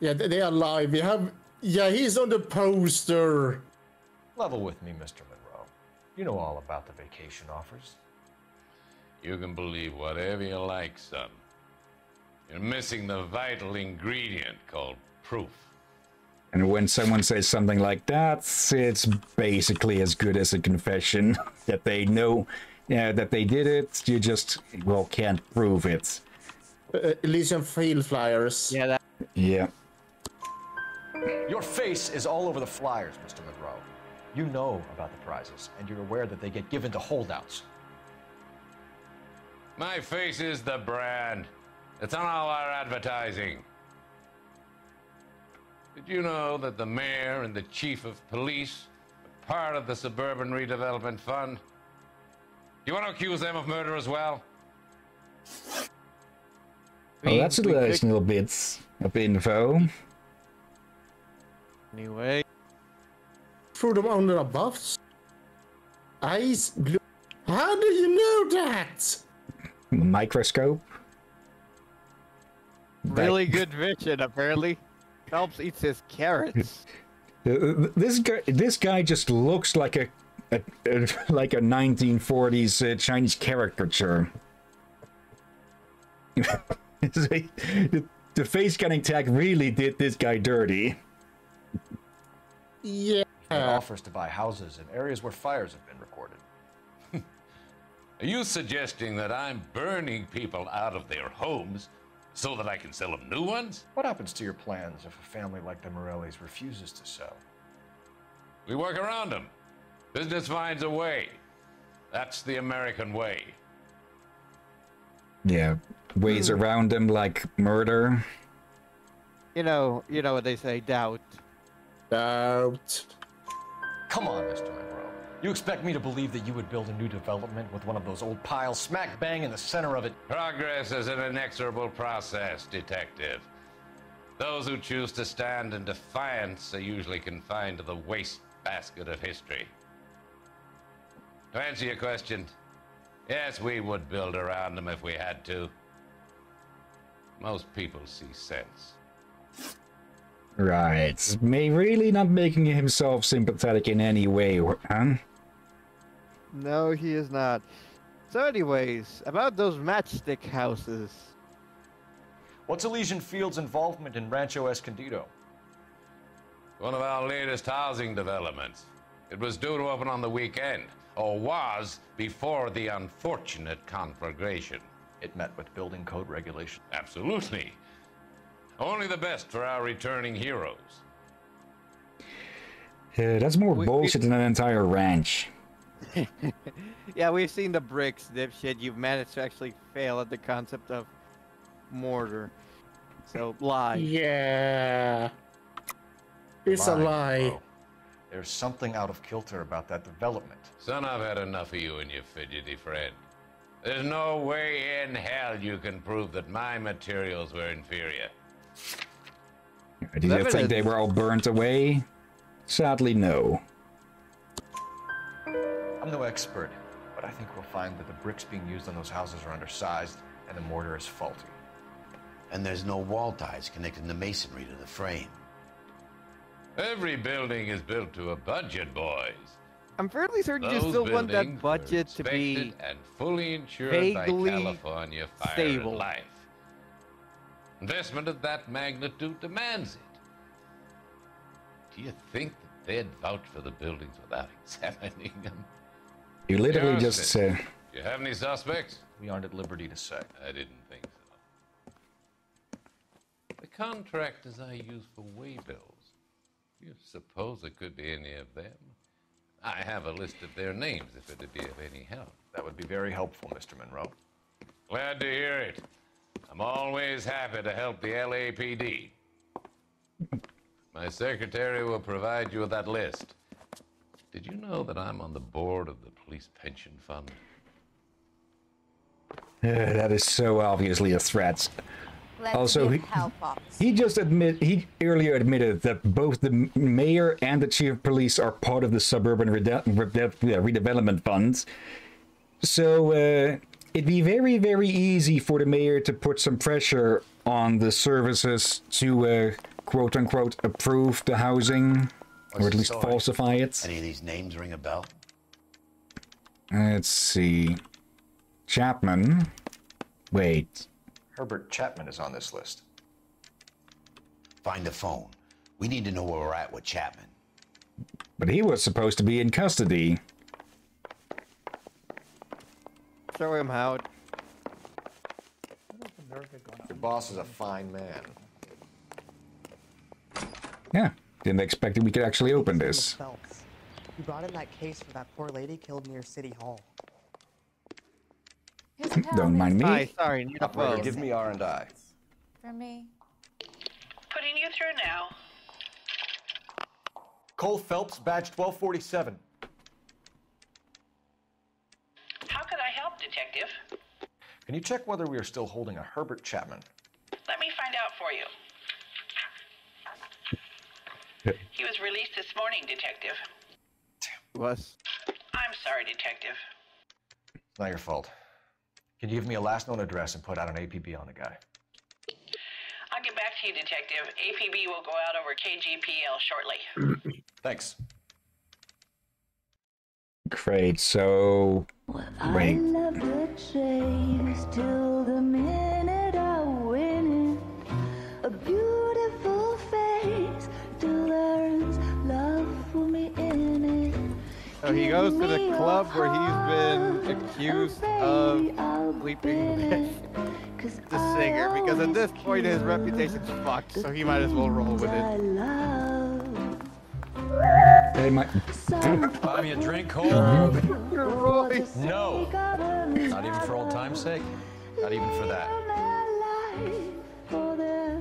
Yeah, they they are live. You have. Yeah, he's on the poster. Level with me, Mr. Monroe. You know all about the vacation offers. You can believe whatever you like, son. You're missing the vital ingredient called proof. And when someone says something like that, it's basically as good as a confession that they know uh, that they did it. You just, well, can't prove it. Uh, Elysian Field Flyers. Yeah, that. Yeah. Your face is all over the flyers, Mr. Monroe. You know about the prizes, and you're aware that they get given to holdouts. My face is the brand. It's on all our advertising. Did you know that the mayor and the chief of police are part of the Suburban Redevelopment Fund? Do you want to accuse them of murder as well? Oh, that's a we nice could- little bits of info. Anyway, Threw them under the buffs. Eyes blue. How do you know that? Microscope. really good vision apparently. Phelps eats his carrots. Uh, This guy, this guy just looks like a, a, a like a 1940s uh, Chinese caricature. the, the face scanning tag really did this guy dirty. Yeah. It offers to buy houses in areas where fires have been recorded. Are you suggesting that I'm burning people out of their homes so that I can sell them new ones? What happens to your plans if a family like the Morellis refuses to sell? We work around them. Business finds a way. That's the American way. Yeah, ways hmm. around him like murder. You know, you know what they say, doubt. Doubt. Come on, Mr. Monroe. You expect me to believe that you would build a new development with one of those old piles smack bang in the center of it? Progress is an inexorable process, detective. Those who choose to stand in defiance are usually confined to the waste basket of history. To answer your question, yes, we would build around them if we had to. Most people see sense. Right. May really not making himself sympathetic in any way, huh? No, he is not. So, anyways, about those matchstick houses. What's Elysian Field's involvement in Rancho Escondido? One of our latest housing developments. It was due to open on the weekend, or was before the unfortunate conflagration. It met with building code regulations. Absolutely. Only the best for our returning heroes. Uh, that's more bullshit than an entire ranch. yeah, we've seen the bricks, dipshit. You've managed to actually fail at the concept of mortar. So, lie. Yeah. It's a Lie, lie. bro. There's something out of kilter about that development. Son, I've had enough of you and your fidgety friend. There's no way in hell you can prove that my materials were inferior. Do you think they were all burnt away? Sadly, no. I'm no expert, but I think we'll find that the bricks being used on those houses are undersized and the mortar is faulty. And there's no wall ties connecting the masonry to the frame. Every building is built to a budget, boys. I'm fairly certain you still want that budget to be and fully insured vaguely by California Fire stable. and Life. Investment of that magnitude demands it. Do you think that they'd vouch for the buildings without examining them? You literally Yes, just sir. uh, Do you have any suspects? We aren't at liberty to say. I didn't think so. The contractors I use for waybills. You suppose it could be any of them? I have a list of their names if it'd be of any help. That would be very helpful, Mr. Monroe. Glad to hear it. I'm always happy to help the LAPD. My secretary will provide you with that list. Did you know that I'm on the board of the police pension fund? uh, that is so obviously a threat. Let's Also, he- help. He just admit he earlier admitted that both the mayor and the chief of police are part of the suburban rede- rede- redevelopment funds. So uh, it'd be very very easy for the mayor to put some pressure on the services to uh, quote unquote approve the housing or at least story? falsify it. Any of these names ring a bell? Let's see. Chapman. Wait. Herbert Chapman is on this list. Find the phone. We need to know where we're at with Chapman. But he was supposed to be in custody. Show him how. Your boss is a fine man. Yeah. Didn't expect that we could actually open this. You brought in that case for that poor lady killed near City Hall. His Don't mind me. Hi, sorry, need a Operator, phone. give me R and I. For me. Putting you through now. Cole Phelps, badge 1247. How could I help, Detective? Can you check whether we are still holding a Herbert Chapman? Let me find out for you. He was released this morning, Detective. Was. I'm sorry, Detective. It's not your fault. Can you give me a last known address and put out an APB on the guy? I'll get back to you, Detective. APB will go out over KGPL shortly. Thanks. Great. So, wait. He goes to the club where he's been accused of sleeping with the singer because at this point his reputation's fucked, so he might as well roll with it. Hey, my. Buy me a drink, Cole? Roy. No. Not even for old time's sake? Not even for that.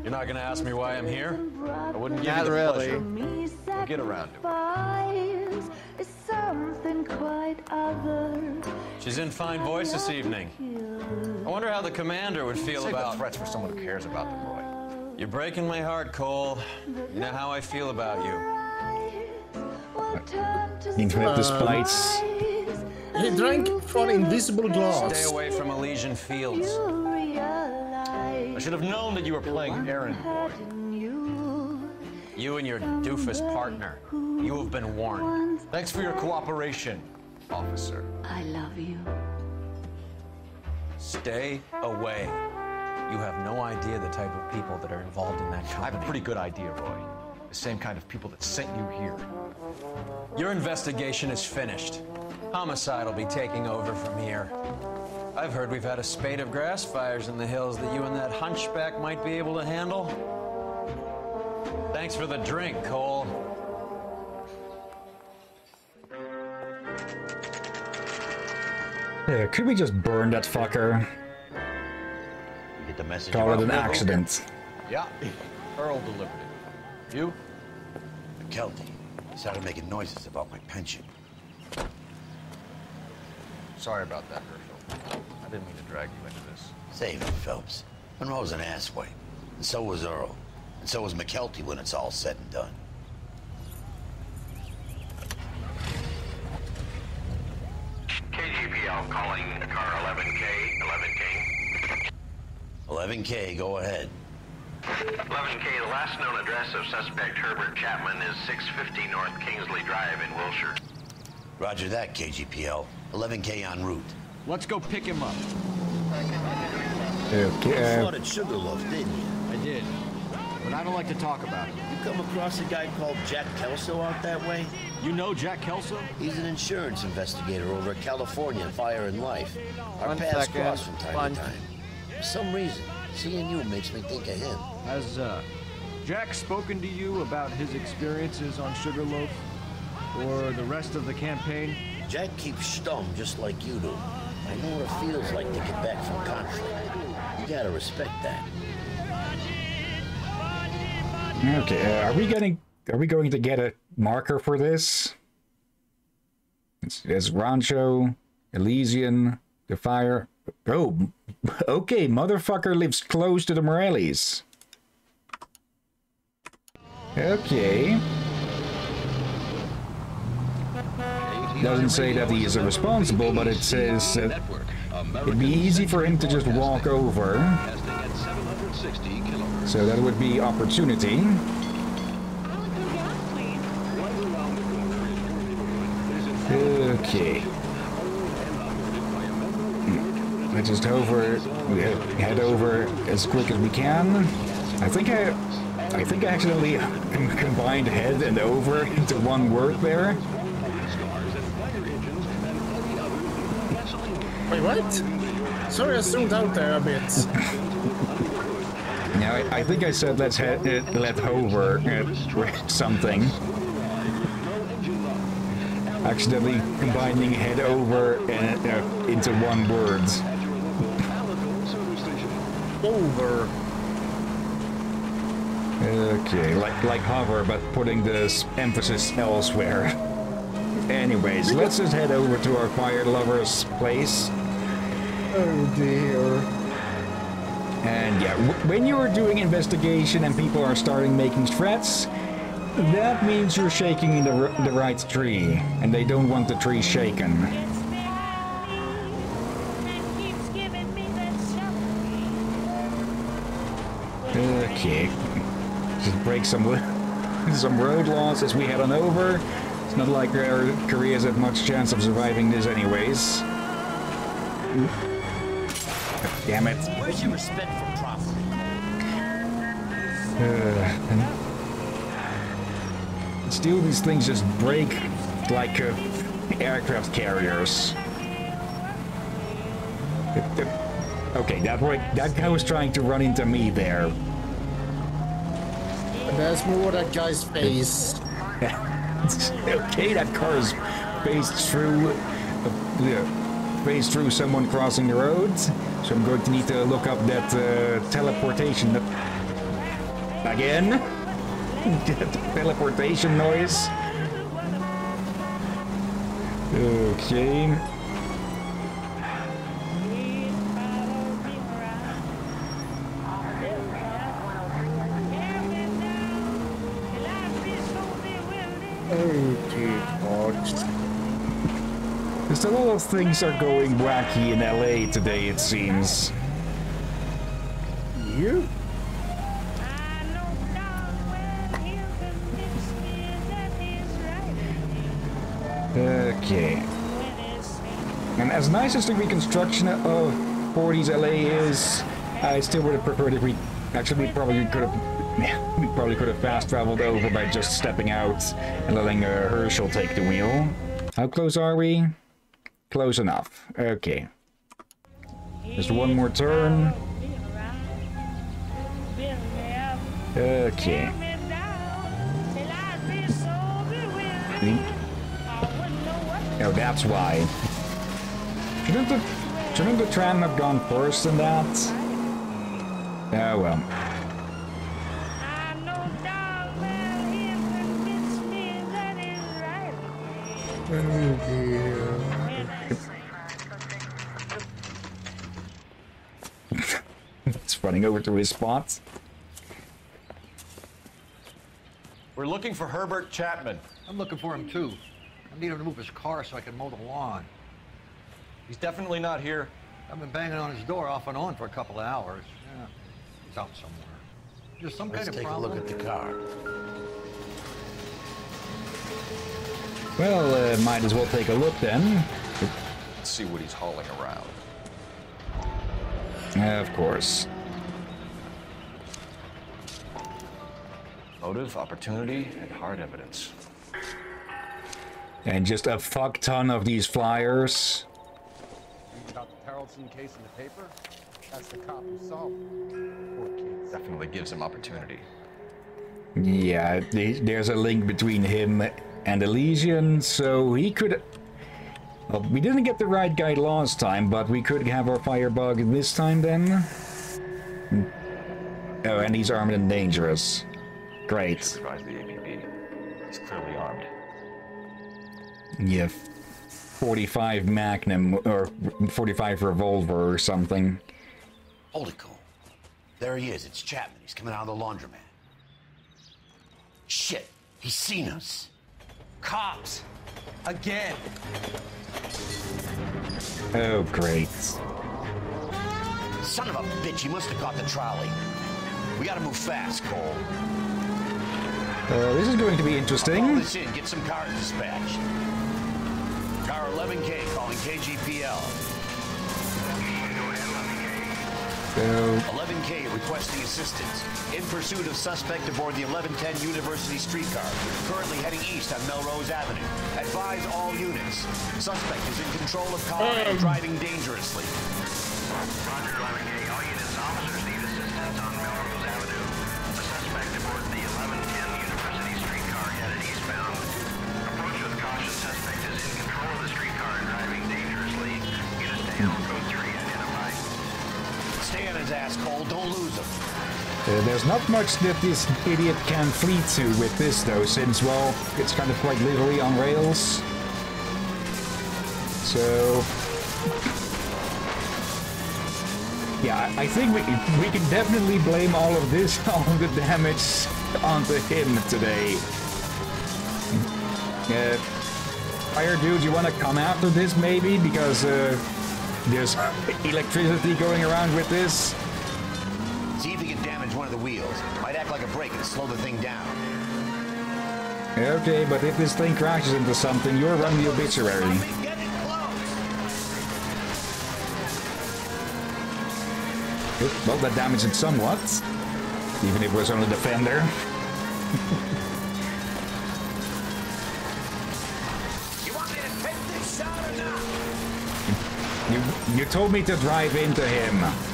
You're not gonna ask me why I'm here? I wouldn't give Not you the really. pleasure. We'll get around to it. She's in fine voice this evening. I wonder how the commander would feel Save the about threats for someone who cares about them, Roy. You're breaking my heart, Cole. You know how I feel about you. Infinite displays. He drank from invisible glass. Stay away from Elysian Fields. I should have known that you were playing errand boy. You and your doofus partner. You have been warned. Thanks for your cooperation, officer. I love you. Stay away. You have no idea the type of people that are involved in that I have a pretty good idea, Roy. The same kind of people that sent you here. Your investigation is finished. Homicide will be taking over from here. I've heard we've had a spate of grass fires in the hills that you and that hunchback might be able to handle. Thanks for the drink, Cole. Yeah, could we just burn that fucker? Get the message. Call it an accident. Yeah, Earle delivered it. You? McKelty. He started making noises about my pension. Sorry about that, Herschel. I didn't mean to drag you into this. Save it, Phelps. Monroe's an asswipe. And so was Earle. And so was McKelty when it's all said and done. KGPL calling car 11K, 11K. 11K, go ahead. 11K, the last known address of suspect Herbert Chapman is 650 North Kingsley Drive in Wilshire. Roger that, KGPL. 11K en route. Let's go pick him up. Okay. You spotted Sugarloaf, didn't you? I did. But I don't like to talk about him. You come across a guy called Jack Kelso out that way? You know Jack Kelso? He's an insurance investigator over at California Fire and Life. Our One paths second. cross from time One- to time. For some reason, seeing you makes me think of him. Has uh, Jack spoken to you about his experiences on Sugarloaf? Or the rest of the campaign? Jack keeps stum just like you do. I know what it feels like to get back from conflict. You gotta respect that. Okay, uh, are we getting? Are we going to get a marker for this? It's, it's Rancho, Elysian, the fire. Oh, okay, motherfucker lives close to the Morellis. Okay. Doesn't say that he is responsible, but it says it'd be easy for him to just walk over. So that would be opportunity. Okay. Hmm. Let's just over head over as quick as we can. I think I I think I accidentally combined head and over into one word there. Wait, what? Sorry, I zoomed out there a bit. I, I think I said let's head uh, let over uh, something. Accidentally combining head over and uh, into one word. over. Okay, like like hover, but putting this emphasis elsewhere. Anyways, let's just head over to our fire lover's place. Oh dear. And yeah, when you are doing investigation and people are starting making threats, that means you're shaking the, the right tree, and they don't want the tree shaken. Okay, just break some some road laws as we head on over. It's not like Korea's have much chance of surviving this, anyways. Damn it. Where's your respect for property? Uh, still, these things just break like uh, aircraft carriers. It- it- Okay, that way, that guy was trying to run into me there. There's more that guy's face. okay, that car is phased through, uh, yeah, phased through someone crossing the road. So I'm going to need to look up that uh, teleportation again. that teleportation noise. Okay. Just a lot of things are going wacky in LA today, it seems. You? Okay. And as nice as the reconstruction of 40s LA is, I still would have preferred if we actually we probably could have we probably could have fast traveled over by just stepping out and letting uh, Herschel take the wheel. How close are we? Close enough. Okay. Just one more turn. Okay. Oh, that's why. Shouldn't the, shouldn't the tram have gone first in that? Oh well. Dear. it's running over to his spot. We're looking for Herbert Chapman. I'm looking for him too. I need him to move his car so I can mow the lawn. He's definitely not here. I've been banging on his door off and on for a couple of hours. Yeah, he's out somewhere. There's some Let's kind of take a look at the car. Well, uh, might as well take a look then. Let's see what he's hauling around. Of course. Motive, opportunity, and hard evidence. And just a fuck ton of these flyers. About the Tarleton case in the paper? That's the cop who solved it. Poor kids. Definitely gives him opportunity. Yeah, there's a link between him and Elysian, so he could. Well, we didn't get the right guy last time, but we could have our firebug this time then. Oh, and he's armed and dangerous. Great. Surprise the APB. He's clearly armed. Yeah, 45 Magnum or 45 revolver or something. Hold it, Cole. There he is. It's Chapman. He's coming out of the laundromat. Shit. He's seen us. Cops! Again! Oh, great. Son of a bitch. He must have caught the trolley. We gotta move fast, Cole. Uh, this is going to be Call interesting. this in. Get some cars dispatched. Car 11K calling KGPL. So, 11K requesting assistance. In pursuit of suspect aboard the 1110 University streetcar, currently heading east on Melrose Avenue. Advise all units. Suspect is in control of car and driving dangerously. Roger, There's not much that this idiot can flee to with this, though, since, well, it's kind of quite literally on rails. So... Yeah, I think we, we can definitely blame all of this, all the damage, onto him today. Uh, Fire dude, you want to come after this, maybe? Because uh, there's electricity going around with this. Might act like a brake and slow the thing down. Okay, but if this thing crashes into something, you're run the obituary. Well, that damaged it somewhat. Even if it was only the fender. You, you told me to drive into him.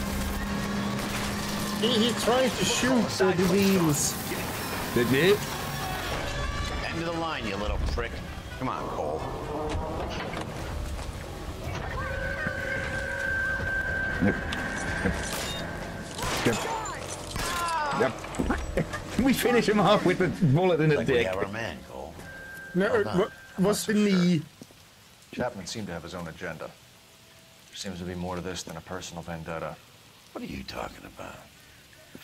He, he tried to shoot the, the wheels. Did he? End of the line, you little prick. Come on, Cole. Yep. Yep. Yep. Yep. we finish him off with a bullet in the Like we dick. have our man, Cole. No, Well uh, done. what was the knee? Chapman seemed to have his own agenda. There seems to be more to this than a personal vendetta. What are you talking about?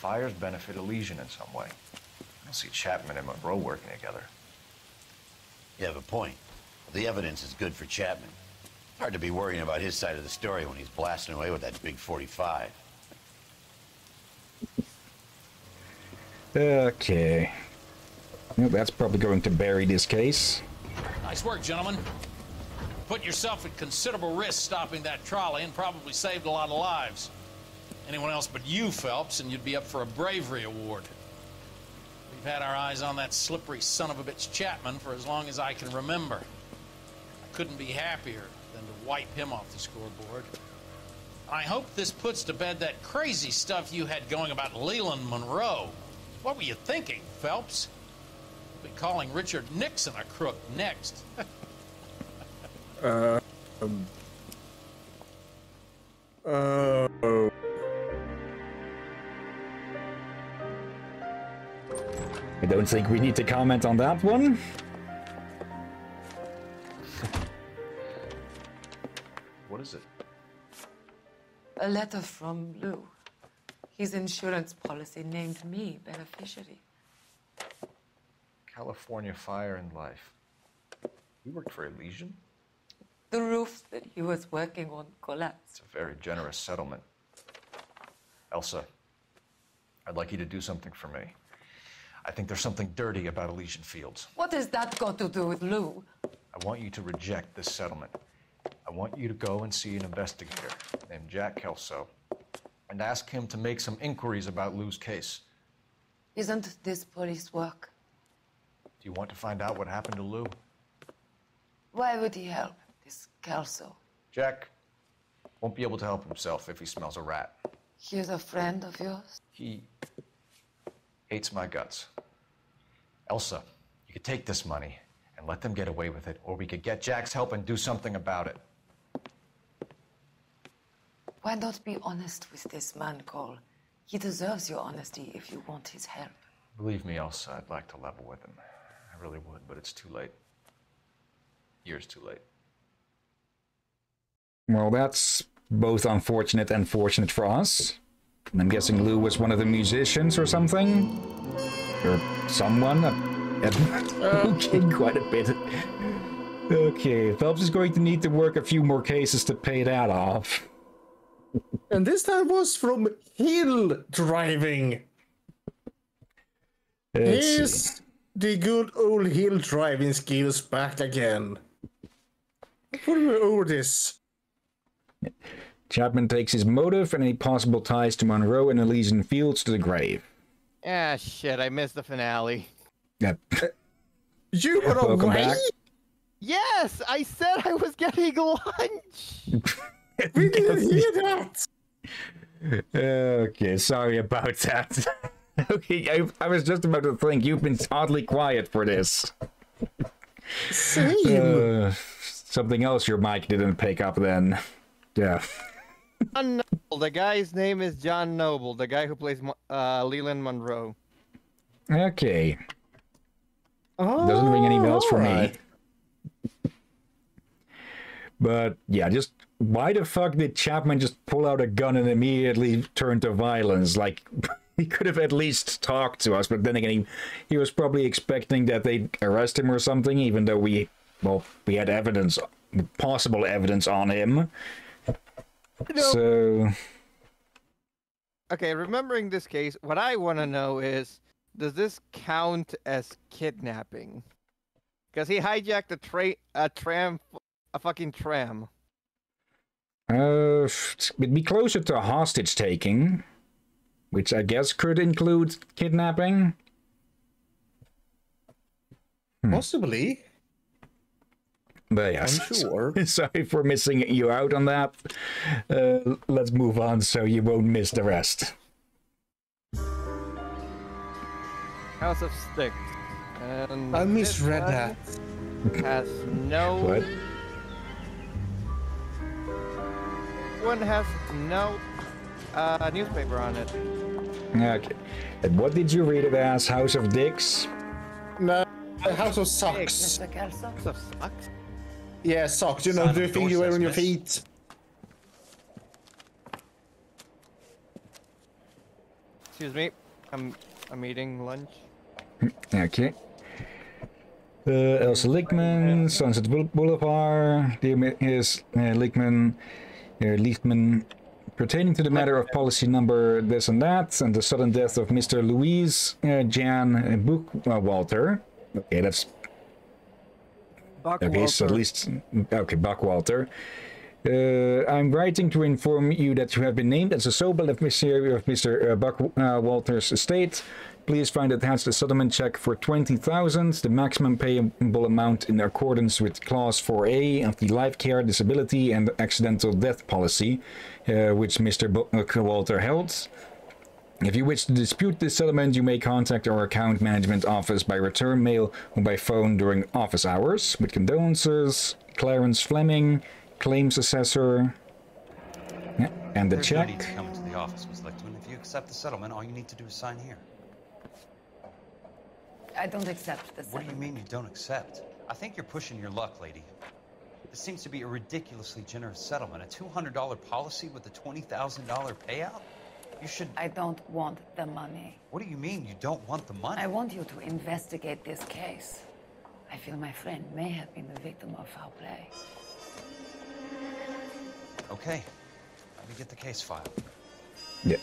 Fires benefit Elysian in some way. I don't see Chapman and Monroe working together. You have a point. The evidence is good for Chapman. Hard to be worrying about his side of the story when he's blasting away with that big 45. Okay. Well, that's probably going to bury this case. Nice work, gentlemen. Put yourself at considerable risk stopping that trolley and probably saved a lot of lives. Anyone else but you, Phelps, and you'd be up for a bravery award. We've had our eyes on that slippery son of a bitch Chapman for as long as I can remember. I couldn't be happier than to wipe him off the scoreboard. I hope this puts to bed that crazy stuff you had going about Leland Monroe. What were you thinking, Phelps? We'll be calling Richard Nixon a crook next. Uh, um, uh, oh. I don't think we need to comment on that one. What is it? A letter from Lou. His insurance policy named me beneficiary. California Fire and Life. You worked for Elysian? The roof that he was working on collapsed. It's a very generous settlement. Elsa, I'd like you to do something for me. I think there's something dirty about Elysian Fields. What has that got to do with Lou? I want you to reject this settlement. I want you to go and see an investigator named Jack Kelso and ask him to make some inquiries about Lou's case. Isn't this police work? Do you want to find out what happened to Lou? Why would he help this Kelso? Jack won't be able to help himself if he smells a rat. He's a friend of yours? He hates my guts. Elsa, you could take this money and let them get away with it, or we could get Jack's help and do something about it. Why not be honest with this man, Cole? He deserves your honesty if you want his help. Believe me, Elsa, I'd like to level with him. I really would, but it's too late. Years too late. Well, that's both unfortunate and fortunate for us. And I'm guessing Lou was one of the musicians or something? Or someone? Uh, okay, quite a bit. Okay, Phelps is going to need to work a few more cases to pay that off. And this time was from hill driving. Let's see. Here's the good old hill driving skills back again. Put me over this. Chapman takes his motive and any possible ties to Monroe and Elysian Fields to the grave. Ah, shit, I missed the finale. Yep. You were Welcome away? back. Yes, I said I was getting lunch. We didn't hear that. Okay, sorry about that. okay, I, I was just about to think you've been oddly quiet for this. Same. Uh, something else your mic didn't pick up then. Yeah. Un- The guy's name is John Noble, the guy who plays uh, Leland Monroe. Okay. Oh, Doesn't ring any bells for me. But yeah, just why the fuck did Chapman just pull out a gun and immediately turn to violence? Like he could have at least talked to us, but then again, he, he was probably expecting that they'd arrest him or something, even though we, well, we had evidence, possible evidence on him. So Okay, remembering this case, what I want to know is, does this count as kidnapping? Because he hijacked a tra- a tram, a fucking tram. Uh, it'd be closer to hostage taking, which I guess could include kidnapping. Possibly. But yes, I'm sure. sorry for missing you out on that. Uh, let's move on so you won't miss the rest. House of Sticks. And I this misread one that. Has no. What? One has no uh, newspaper on it. Okay. And what did you read it as? House of Dicks? No, House of Socks. Mr. Kelso? House of Socks? Yeah, socks. You know, Sign the of thing you wear on your feet. Excuse me. I'm I'm eating lunch. Okay. Uh, Elsa Lichtman, Sunset Boulevard, dear Mi- is uh, Lichtman, uh, Lichtman, pertaining to the matter of policy number this and that, and the sudden death of Mr. Louise uh, Jan Bookwalter. Okay, that's Okay, so at least okay, Buckwalter. Uh, I'm writing to inform you that you have been named as a sole beneficiary of Mr. Uh, Buck uh, Walter's estate. Please find attached the settlement check for 20,000, the maximum payable amount in accordance with Clause 4A of the Life Care, Disability and Accidental Death Policy, uh, which Mr. Buckwalter held. If you wish to dispute this settlement, you may contact our account management office by return mail or by phone during office hours. With condolences, Clarence Fleming, claims assessor, yeah, and the There's no check. need to come into the office, Ms. Lichtman. If you accept the settlement, all you need to do is sign here. I don't accept this. What do you mean you don't accept? I think you're pushing your luck, lady. This seems to be a ridiculously generous settlement. A $200 policy with a $20,000 payout? You should. I don't want the money. What do you mean you don't want the money? I want you to investigate this case. I feel my friend may have been the victim of foul play. Okay. Let me get the case filed. Yeah.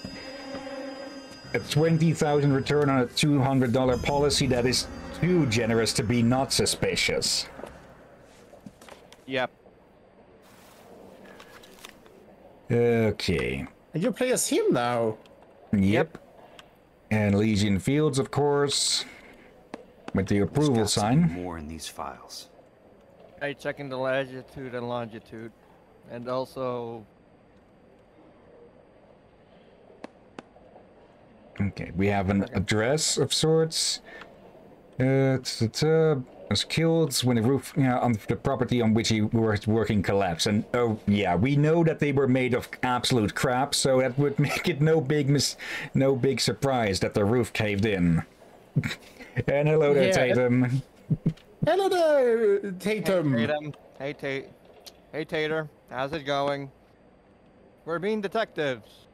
A 20,000 return on a $200 policy that is too generous to be not suspicious. Yep. Okay. And you play as him now. Yep. And Elysian Fields, of course, with the approval sign. More in these files. I checking the latitude and longitude, and also Okay, we have an address of sorts. Uh, t- t- uh, was killed when the roof yeah, on the property on which he was working collapsed. And oh yeah, we know that they were made of absolute crap, so that would make it no big mis- no big surprise that the roof caved in. and hello there, Yeah. Tatum. Hello there, Tatum. Tatum. Hey, Tate. Hey, Tater. How's it going? We're being detectives.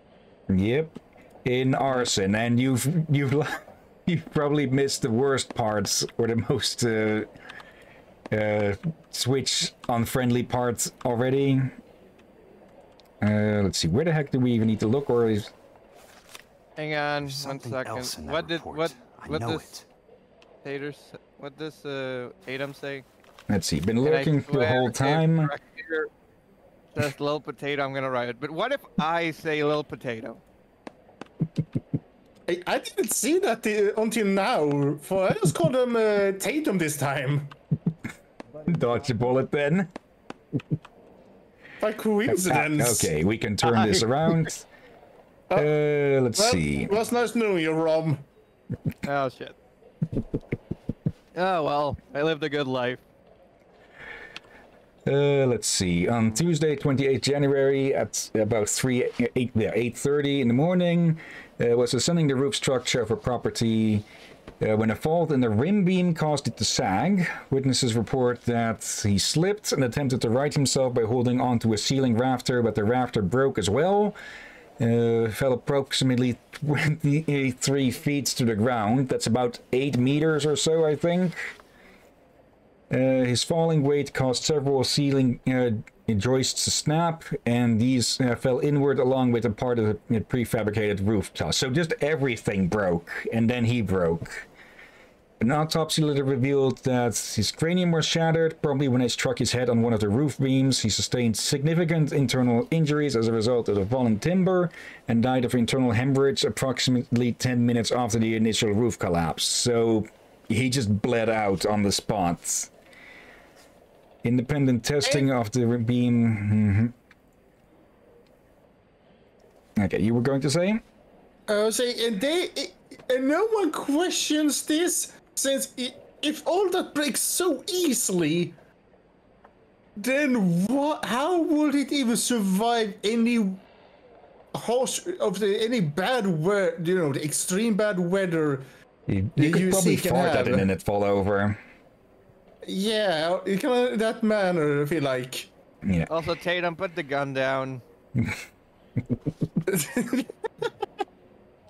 Yep, in arson, and you've you've you've probably missed the worst parts or the most uh, uh, switch unfriendly parts already. Uh, let's see, where the heck do we even need to look, or is Hang on one something else in that what did report. what I what know this Taters what this uh Tatum say? let's see, been And lurking the whole time. Rector Says little potato, I'm gonna write it. But what if I say little potato? I, I didn't see that uh, until now. For I just called him uh, Tatum this time. Dodge a bullet then. By coincidence. Okay, we can turn this around. Uh, let's Well, see. It was nice knowing you, Rom. Oh shit. Oh well, I lived a good life. Uh, let's see. On Tuesday, 28th January, at about 3, 8, yeah, 8.30 in the morning, uh, was ascending the roof structure of a property uh, when a fault in the rim beam caused it to sag. Witnesses report that he slipped and attempted to right himself by holding onto a ceiling rafter, but the rafter broke as well. Uh, fell approximately 23 feet to the ground. That's about 8 meters or so, I think. Uh, his falling weight caused several ceiling uh, joists snap, and these uh, fell inward along with a part of the prefabricated roof truss. So just everything broke, and then he broke. An autopsy later revealed that his cranium was shattered, probably when he struck his head on one of the roof beams. He sustained significant internal injuries as a result of the fallen timber and died of internal hemorrhage approximately 10 minutes after the initial roof collapse. So he just bled out on the spot. Independent testing of the beam. mhm. Okay, you were going to say? I was saying, and they, and no one questions this, since i if all that breaks so easily, then what? How would it even survive any harsh of the any bad weather? You know, the extreme bad weather. You, you could probably fart at it and it fall over. Yeah, it kind of that manner. if you like. Yeah. Also, Tatum, put the gun down.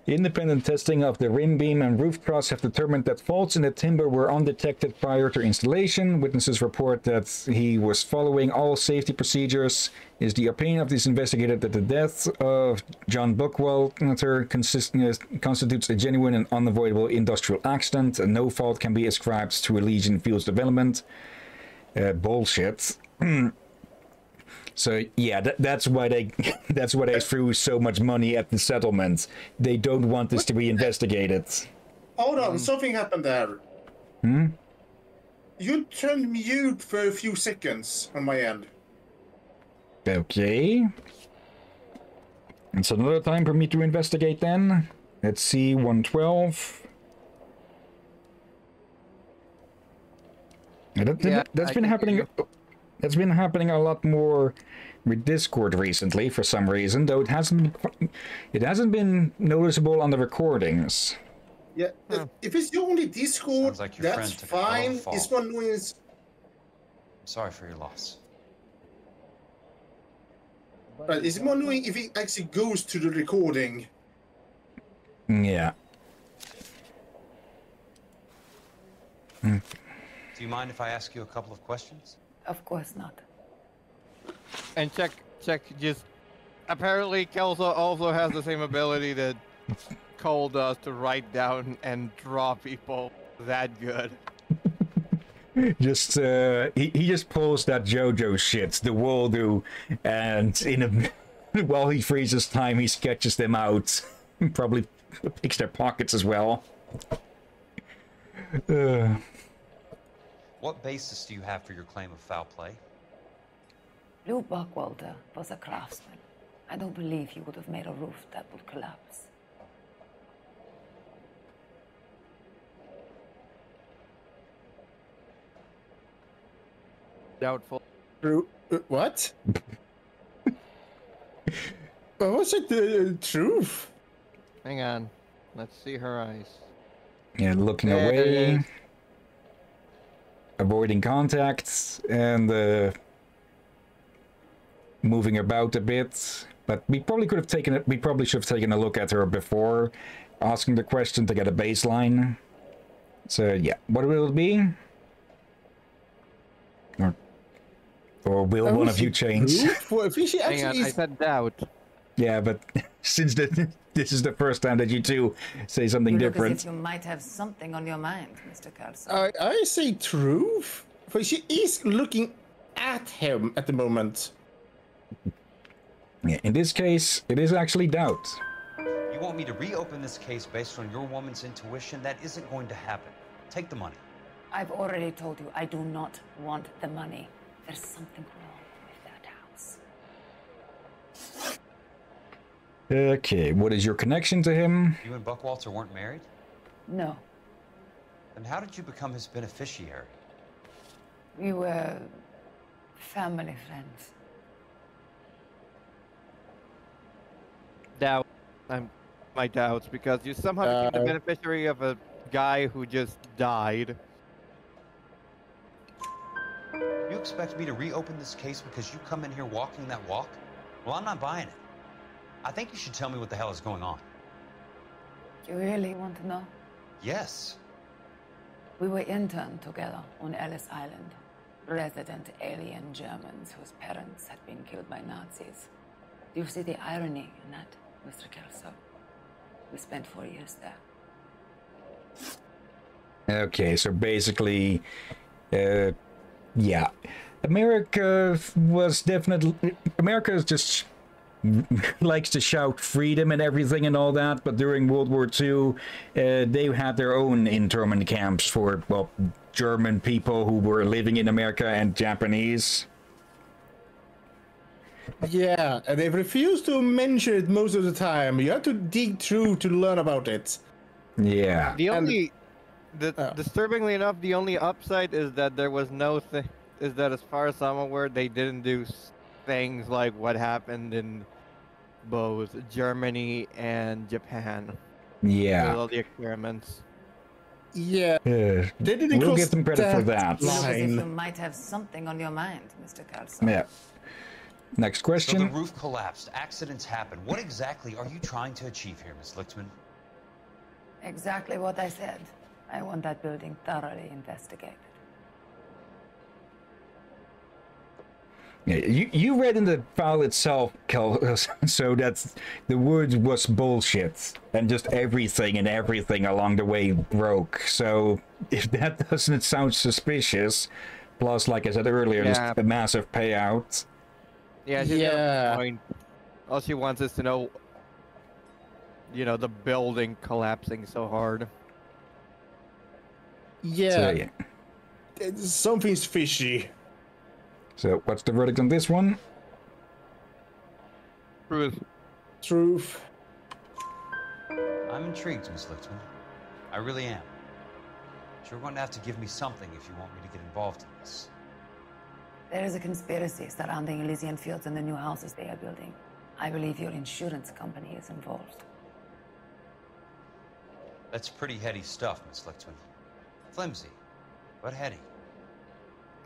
Independent testing of the rim beam and roof truss have determined that faults in the timber were undetected prior to installation. Witnesses report that he was following all safety procedures. Is the opinion of this investigator that the death of John Buckwalter uh, constitutes a genuine and unavoidable industrial accident, and no fault can be ascribed to Elysian Fields development. Uh, bullshit. So yeah, that, that's why they that's why they threw so much money at the settlement. They don't want this to be investigated. Hold on, something happened there. Hmm? You turned mute for a few seconds on my end. Okay. It's another time for me to investigate then. Let's see, 112. Yeah, that, Yeah, has I been happening. That's been happening a lot more with We discord recently for some reason, though it hasn't. been- It hasn't been noticeable on the recordings. Yeah, if- if it's only Discord, like your that's friend took a hell of a fine. fall. It's one noise. I'm sorry for your loss. But it's more annoying if it actually goes to the recording. Yeah. Hmm. Do you mind if I ask you a couple of questions? Of course not. And check, check, just. Apparently, Kelso also has the same ability that Cole does to write down and draw people that good. Just uh, he he just pulls that JoJo shit, the Waldo, and in a while he freezes time, he sketches them out. Probably picks their pockets as well. Uh, What basis do you have for your claim of foul play? Lou Buckwalter was a craftsman. I don't believe he would have made a roof that would collapse. Doubtful. True. uh, What? But was it the truth? Hang on. Let's see her eyes. yeah, looking There away, avoiding contacts, and uh, moving about a bit. But we probably could have taken it. We probably should have taken a look at her before asking the question to get a baseline. So yeah, what will it be? Or, or will Oh, one of you change? proof? Well, if she Hang on, actually I said doubt. yeah, but since the, this is the first time that you two say something You look as different, you might have something on your mind, Mr. Carlson. I, I say truth. But she is looking at him at the moment. Yeah, in this case, it is actually doubt. You want me to reopen this case based on your woman's intuition? That isn't going to happen. Take the money. I've already told you I do not want the money. There's something wrong with that house. Okay, what is your connection to him? You and Buckwalter weren't married? No, Then how did you become his beneficiary? we were family friends. Doubt. I'm my doubts because you somehow became the Uh, beneficiary of a guy who just died. You expect me to reopen this case because you come in here walking that walk? Well, I'm not buying it. I think you should tell me what the hell is going on. You really want to know? Yes. We were interned together on Ellis Island. Resident alien Germans whose parents had been killed by Nazis. Do you see the irony in that, Mr. Kelso? We spent four years there. Okay, so basically, uh, yeah, America was definitely America just likes to shout freedom and everything and all that, but during World War II, uh, they had their own internment camps for well German people who were living in America and Japanese. Yeah, and they refuse to mention it most of the time. You have to dig through to learn about it. Yeah. The only, the, disturbingly enough, the only upside is that there was no thing. Is that as far as I'm aware, they didn't do things like what happened in both Germany and Japan. Yeah. With all the experiments. Yeah. Uh, They didn't we'll cross get them credit for that. Looks as if you might have something on your mind, Mr. Carlson. Yeah. Next question. So question. the roof collapsed. Accidents happen. What exactly are you trying to achieve here, Miss Lichtman? Exactly what I said. I want that building thoroughly investigated. Yeah, you, you read in the file itself, Kel, so that's the word was bullshit, and just everything and everything along the way broke. So if that doesn't sound suspicious, plus, like I said earlier, Yeah. just a massive payout. Yeah, she's got Yeah. point. All she wants is to know, you know, the building collapsing so hard. Yeah. So, yeah. It's- Something's fishy. So what's the verdict on this one? Truth. Truth. I'm intrigued, Miss Lichtman. I really am. But you're going to have to give me something if you want me to get involved in this. There is a conspiracy surrounding Elysian Fields and the new houses they are building. I believe your insurance company is involved. That's pretty heady stuff, Miss Lichtman. Flimsy, but heady.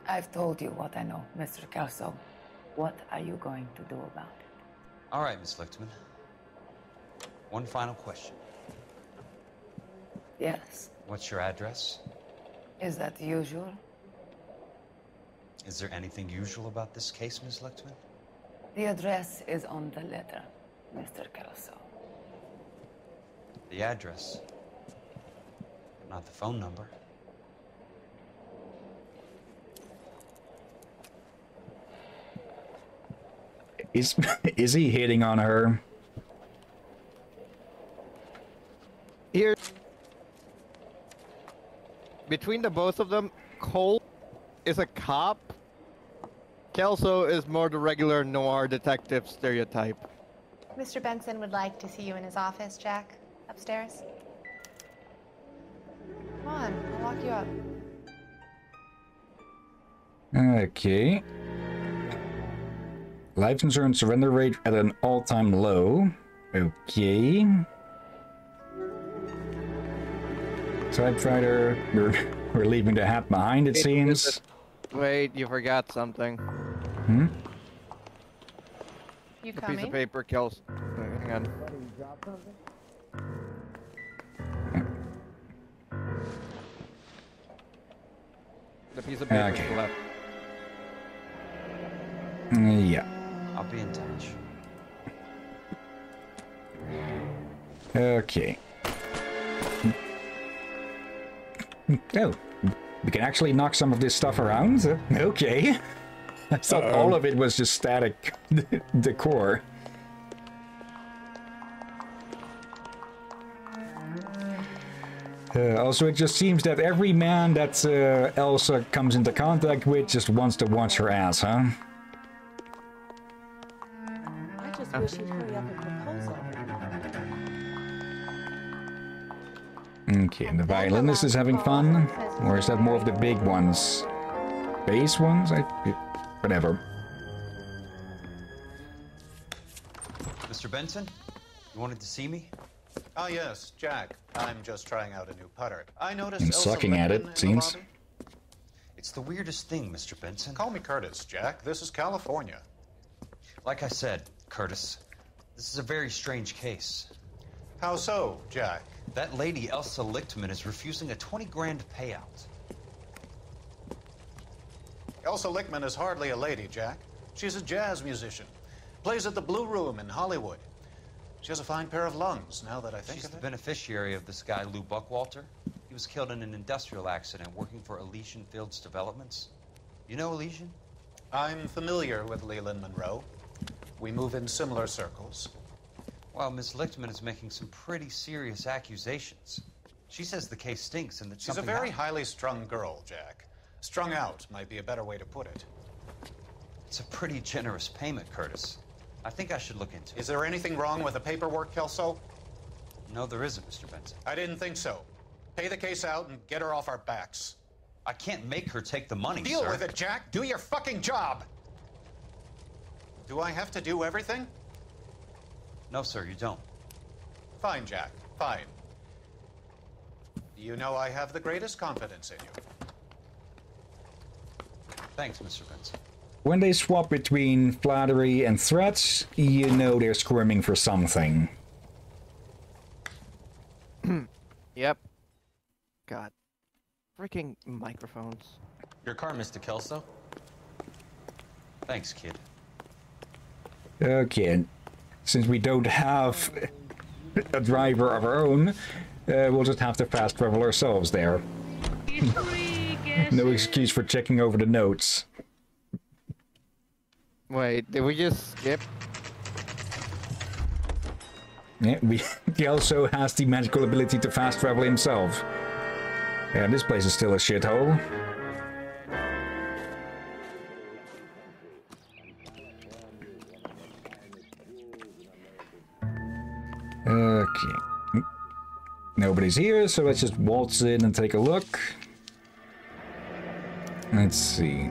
I've told you what I know, Mr. Kelso. What are you going to do about it? All right, Miss Lichtman. One final question. Yes. What's your address? Is that usual? Is there anything usual about this case, Miss Lichtman? The address is on the letter, Mr. Kelso. The address, not the phone number. Is is he hitting on her? Here, between the both of them, Cole is a cop. Kelso is more the regular noir detective stereotype. Mr. Benson would like to see you in his office, Jack. Upstairs. Come on, I'll walk you up. Okay. Life insurance surrender rate at an all-time low. Okay. Typewriter, we're, we're leaving the hat behind, it Wait, seems. Wait, you forgot something. Hmm? You A piece of paper, kills. Hang on. The piece of paper Okay. left. Mm, Yeah. I'll be in touch. Okay. Oh, we can actually knock some of this stuff around? Uh, Okay. I thought Uh-oh. all of it was just static decor. Uh, also, it just seems that every man that uh, Elsa comes into contact with just wants to watch her ass, huh? I just wish he'd hurry up and Okay, and the violinist is having fun? Or is that more of the big ones? Bass ones? I, whatever. Mr. Benson, you wanted to see me? Ah, yes, Jack. I'm just trying out a new putter. I noticed. And Elsa sucking at it, seems. It's the weirdest thing, Mr. Benson. Call me Curtis, Jack. This is California. Like I said, Curtis, this is a very strange case. How so, Jack? That lady, Elsa Lichtman, is refusing a 20 grand payout. Elsa Lichtman is hardly a lady, Jack. She's a jazz musician. Plays at the Blue Room in Hollywood. She has a fine pair of lungs, now that I think She's of the it. beneficiary of this guy, Lou Buckwalter. He was killed in an industrial accident working for Elysian Fields Developments. You know Elysian? I'm familiar with Leland Monroe. We move in similar circles. Well, Miss Lichtman is making some pretty serious accusations. She says the case stinks and that She's a very happened. highly strung girl, Jack. Strung out might be a better way to put it. It's a pretty generous payment, Curtis. I think I should look into it. Is there anything wrong with the paperwork, Kelso? No, there isn't, Mr. Benson. I didn't think so. Pay the case out and get her off our backs. I can't make her take the money, Deal sir. with it, Jack. Do your fucking job. Do I have to do everything? No, sir, you don't. Fine, Jack. Fine. You know I have the greatest confidence in you. Thanks, Mr. Benson. When they swap between flattery and threats, you know they're squirming for something. Yep. God. Freaking microphones. Your car, Mr. Kelso. Thanks, kid. Okay, since we don't have a driver of our own, uh, we'll just have to fast travel ourselves there. no excuse for checking over the notes. Wait, did we just skip? Yeah, we, he also has the magical ability to fast travel himself. Yeah, this place is still a shithole. Okay. Nobody's here, so let's just waltz in and take a look. Let's see.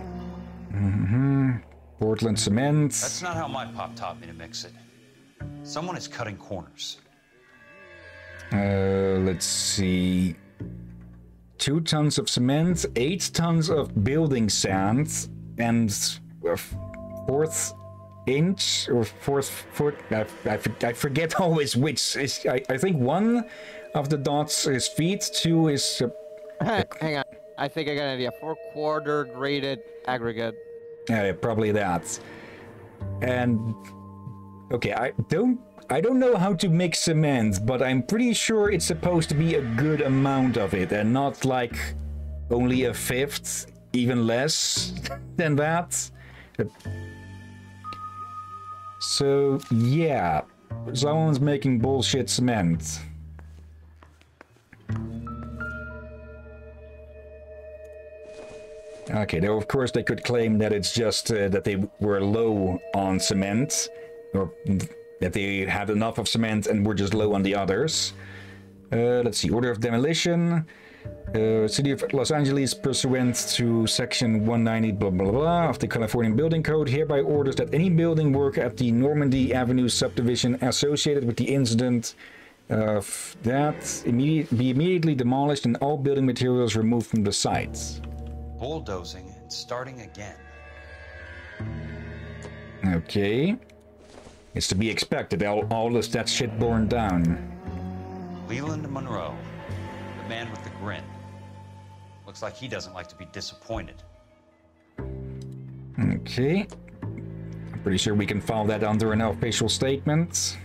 hmm Portland cement. That's not how my pop taught me to mix it. Someone is cutting corners. Uh, let's see. Two tons of cement, eight tons of building sand, and a fourth inch or fourth foot. I, I, I forget always which is. I, I think one of the dots is feet, two is. Uh, Hang on. I think I got an idea. Four quarter graded aggregate. Yeah, probably that. And okay, I don't I don't know how to mix cement, but I'm pretty sure it's supposed to be a good amount of it and not like only a fifth, even less than that. So, yeah, someone's making bullshit cement. Okay, though of course they could claim that it's just uh, that they were low on cement, or that they had enough of cement and were just low on the others. Uh, let's see, order of demolition. Uh, City of Los Angeles, pursuant to Section 190 blah, blah blah of the California Building Code, hereby orders that any building work at the Normandy Avenue subdivision associated with the incident of that immediate, be immediately demolished and all building materials removed from the site. Bulldozing and starting again. Okay. It's to be expected. All, all of that shit burned down. Leland Monroe, man with the grin. Looks like he doesn't like to be disappointed. Okay. I'm pretty sure we can file that under an official statement.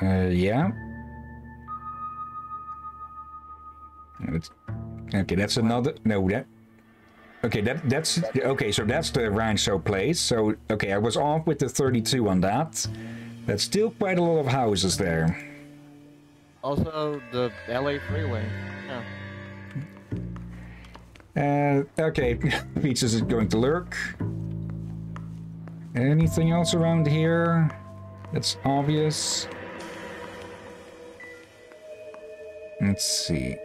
Uh, yeah. Okay, that's another. No, that. Okay, that that's okay. So that's the Rancho place. So okay, I was off with the 32 on that. That's still quite a lot of houses there. Also, the LA freeway. Yeah. Uh, okay, Peaches is going to lurk. Anything else around here? That's obvious. Let's see.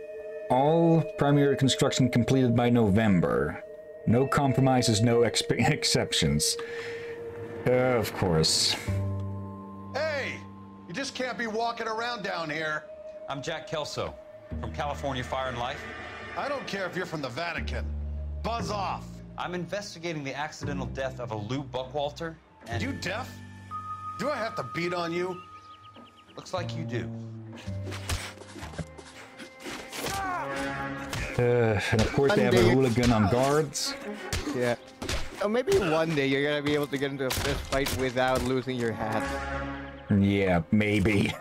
all primary construction completed by November. No compromises, no exceptions. Uh, of course. Hey, you just can't be walking around down here. I'm Jack Kelso from California Fire and Life. I don't care if you're from the Vatican. Buzz off. I'm investigating the accidental death of a Lou Buckwalter. And You deaf? Do I have to beat on you? Looks like you do. Uh, and of course, they have a Monday. hooligan on guards. Yeah. Oh, maybe one day you're gonna be able to get into a fist fight without losing your hat. Yeah, maybe.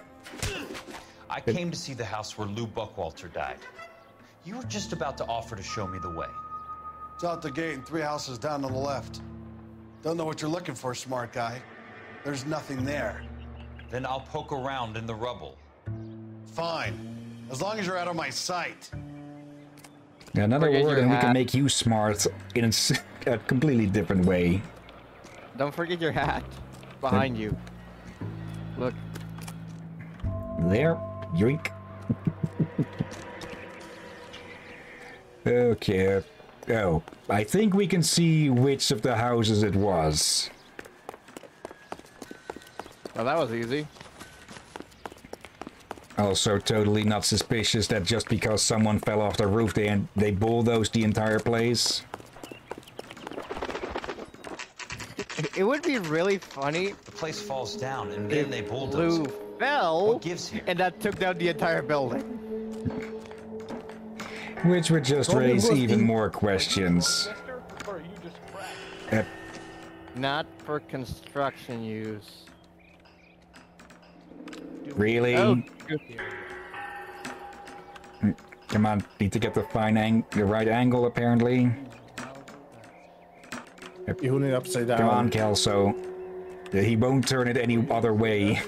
I came to see the house where Lou Buckwalter died. You were just about to offer to show me the way. It's out the gate and three houses down to the left. Don't know what you're looking for, smart guy. There's nothing there. Then I'll poke around in the rubble. Fine. As long as you're out of my sight. Yeah, Another Forget word, your and we can make you smart in a completely different way. Don't forget your hat behind you. Look. There, yoink. okay. Oh, I think we can see which of the houses it was. Well, that was easy. Also, totally not suspicious that just because someone fell off the roof, they they bulldozed the entire place. It would be really funny. The place falls down and then they bulldoze Lou it. fell, What gives here? and that took down the entire building. Which would just Probably raise even more questions. Not for construction use. Really? Oh, Come on, need to get the fine ang the right angle apparently. You hold it upside down. Come on, Kelso. Uh, He won't turn it any other way.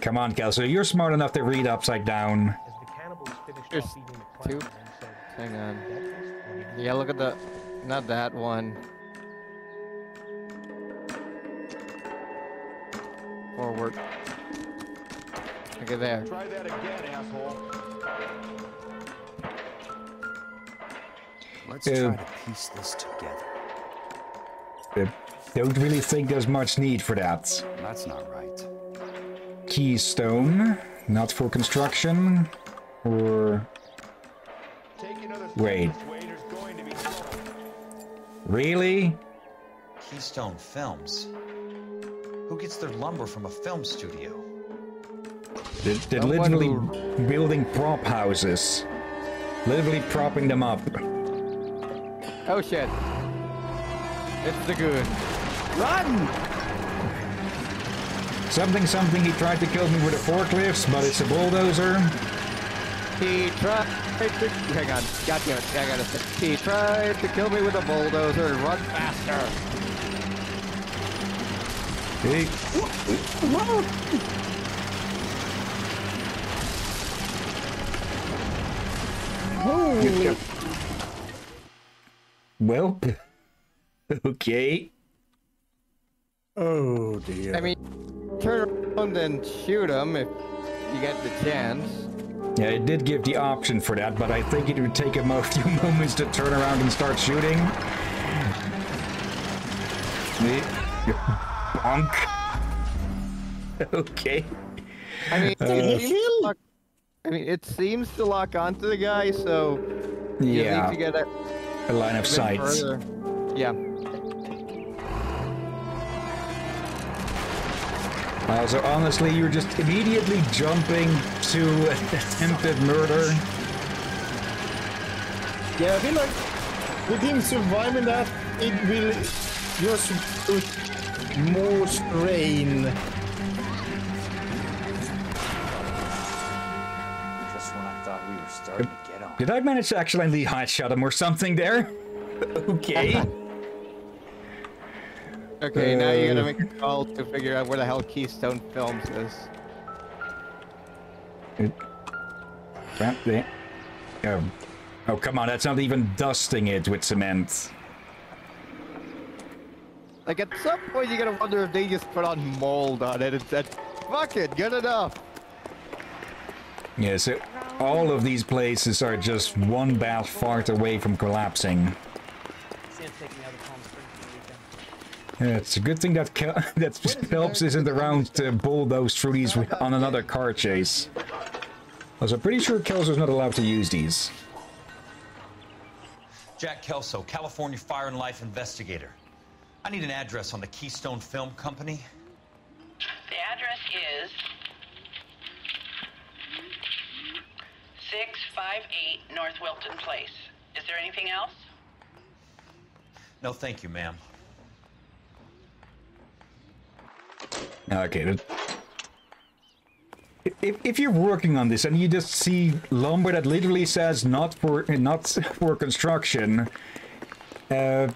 Come on, Kelso. You're smart enough to read upside down. There's two. Hang on. Yeah, look at the. Not that one. Forward. Look at there. Try that again, asshole. Let's Uh, try to piece this together. Uh, don't really think there's much need for that. That's not right. Keystone, not for construction, or wait, really? Keystone Films. Who gets their lumber from a film studio? They're, they're Someone literally building prop houses, literally propping them up. Oh shit. It's the good. Run! Something, something. He tried to kill me with a forklift, but it's a bulldozer. He tried to. Hang on. God damn it. I gotta say. He tried to kill me with a bulldozer. Run faster. Hey. Holy. Well, okay. Oh dear. I mean, turn around and shoot him if you get the chance. Yeah, it did give the option for that, but I think it would take him a few moments to turn around and start shooting. Me- Bonk. Okay. I mean, Uh, it seems to lock, I mean, it seems to lock onto the guy, so you Yeah. need to get a, A line of bit sight. further. Yeah. Also, honestly, you're just immediately jumping to attempted murder. Yeah, I feel like with him surviving that, it will just put more strain. Did I manage to accidentally headshot him or something there? okay. Okay, now you gotta Uh, make a call to figure out where the hell Keystone Films is. Right there. Oh. oh, come on, that's not even dusting it with cement. Like at some point, you gotta wonder if they just put on mold on it and said, "Fuck it, good enough." Yeah, so all of these places are just one bad fart away from collapsing. Sam's taking me out of Palm Springs for the weekend. Yeah, it's a good thing that that Phelps isn't around to bulldoze through these on another car chase. I was pretty sure Kelso's not allowed to use these. Jack Kelso, California Fire and Life investigator. I need an address on the Keystone Film Company. The address is 658 North Wilton Place. Is there anything else? No, thank you, ma'am. Okay. that- If, if you're working on this and you just see lumber that literally says not for not for construction, uh,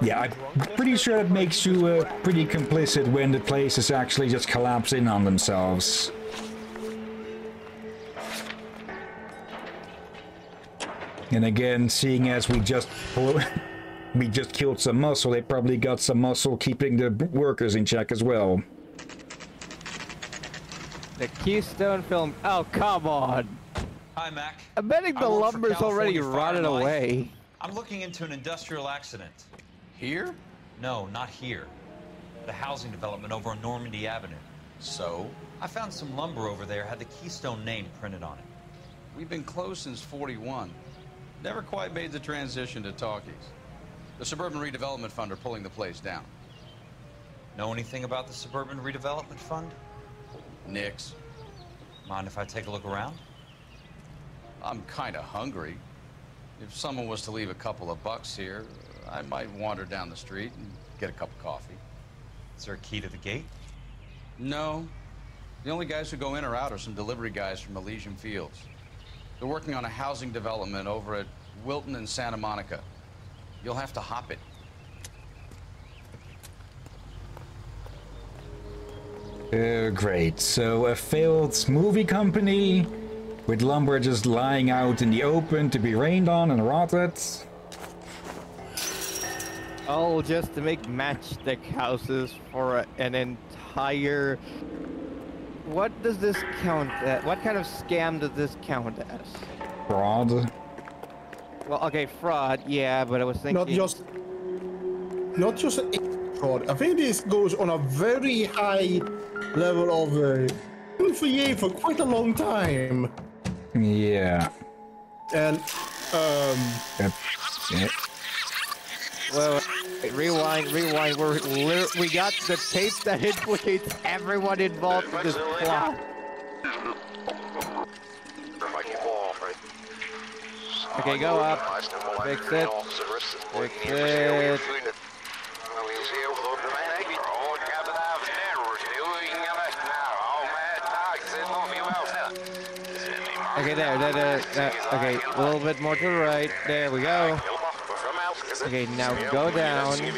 yeah, I'm pretty sure it makes you uh, pretty complicit when the place is actually just collapsing on themselves. And again, seeing as we just we just killed some muscle, they probably got some muscle keeping the workers in check as well. The Keystone Film. Oh, come on. Hi, Mac. I'm betting the work for lumber's already rotted away. I'm looking into an industrial accident. Here? No, not here. The housing development over on Normandy Avenue. So? I found some lumber over there had the Keystone name printed on it. We've been closed since 41. Never quite made the transition to talkies. The Suburban Redevelopment Fund are pulling the place down. Know anything about the Suburban Redevelopment Fund? Nix. Mind if I take a look around? I'm kind of hungry. If someone was to leave a couple of bucks here, I might wander down the street and get a cup of coffee. Is there a key to the gate? No. The only guys who go in or out are some delivery guys from Elysian Fields. They're working on a housing development over at Wilton and Santa Monica. You'll have to hop it. Uh, great. So a failed movie company with lumber just lying out in the open to be rained on and rotted. Oh, just to make matchstick houses for an entire. What does this count at? What kind of scam does this count as? Fraud. Well, okay, fraud, yeah, but I was thinking. Not just, not just fraud. I think this goes on a very high level of uh, been for you for quite a long time. Yeah. And um, Yep. Yeah. Well, wait, rewind, rewind. We're we got the tape that implicates everyone involved in this plot. Okay, go up. Fix it. Fix it. Okay, there, there, there, there. Okay, a little bit more to the right. There we go. Okay, now go down. In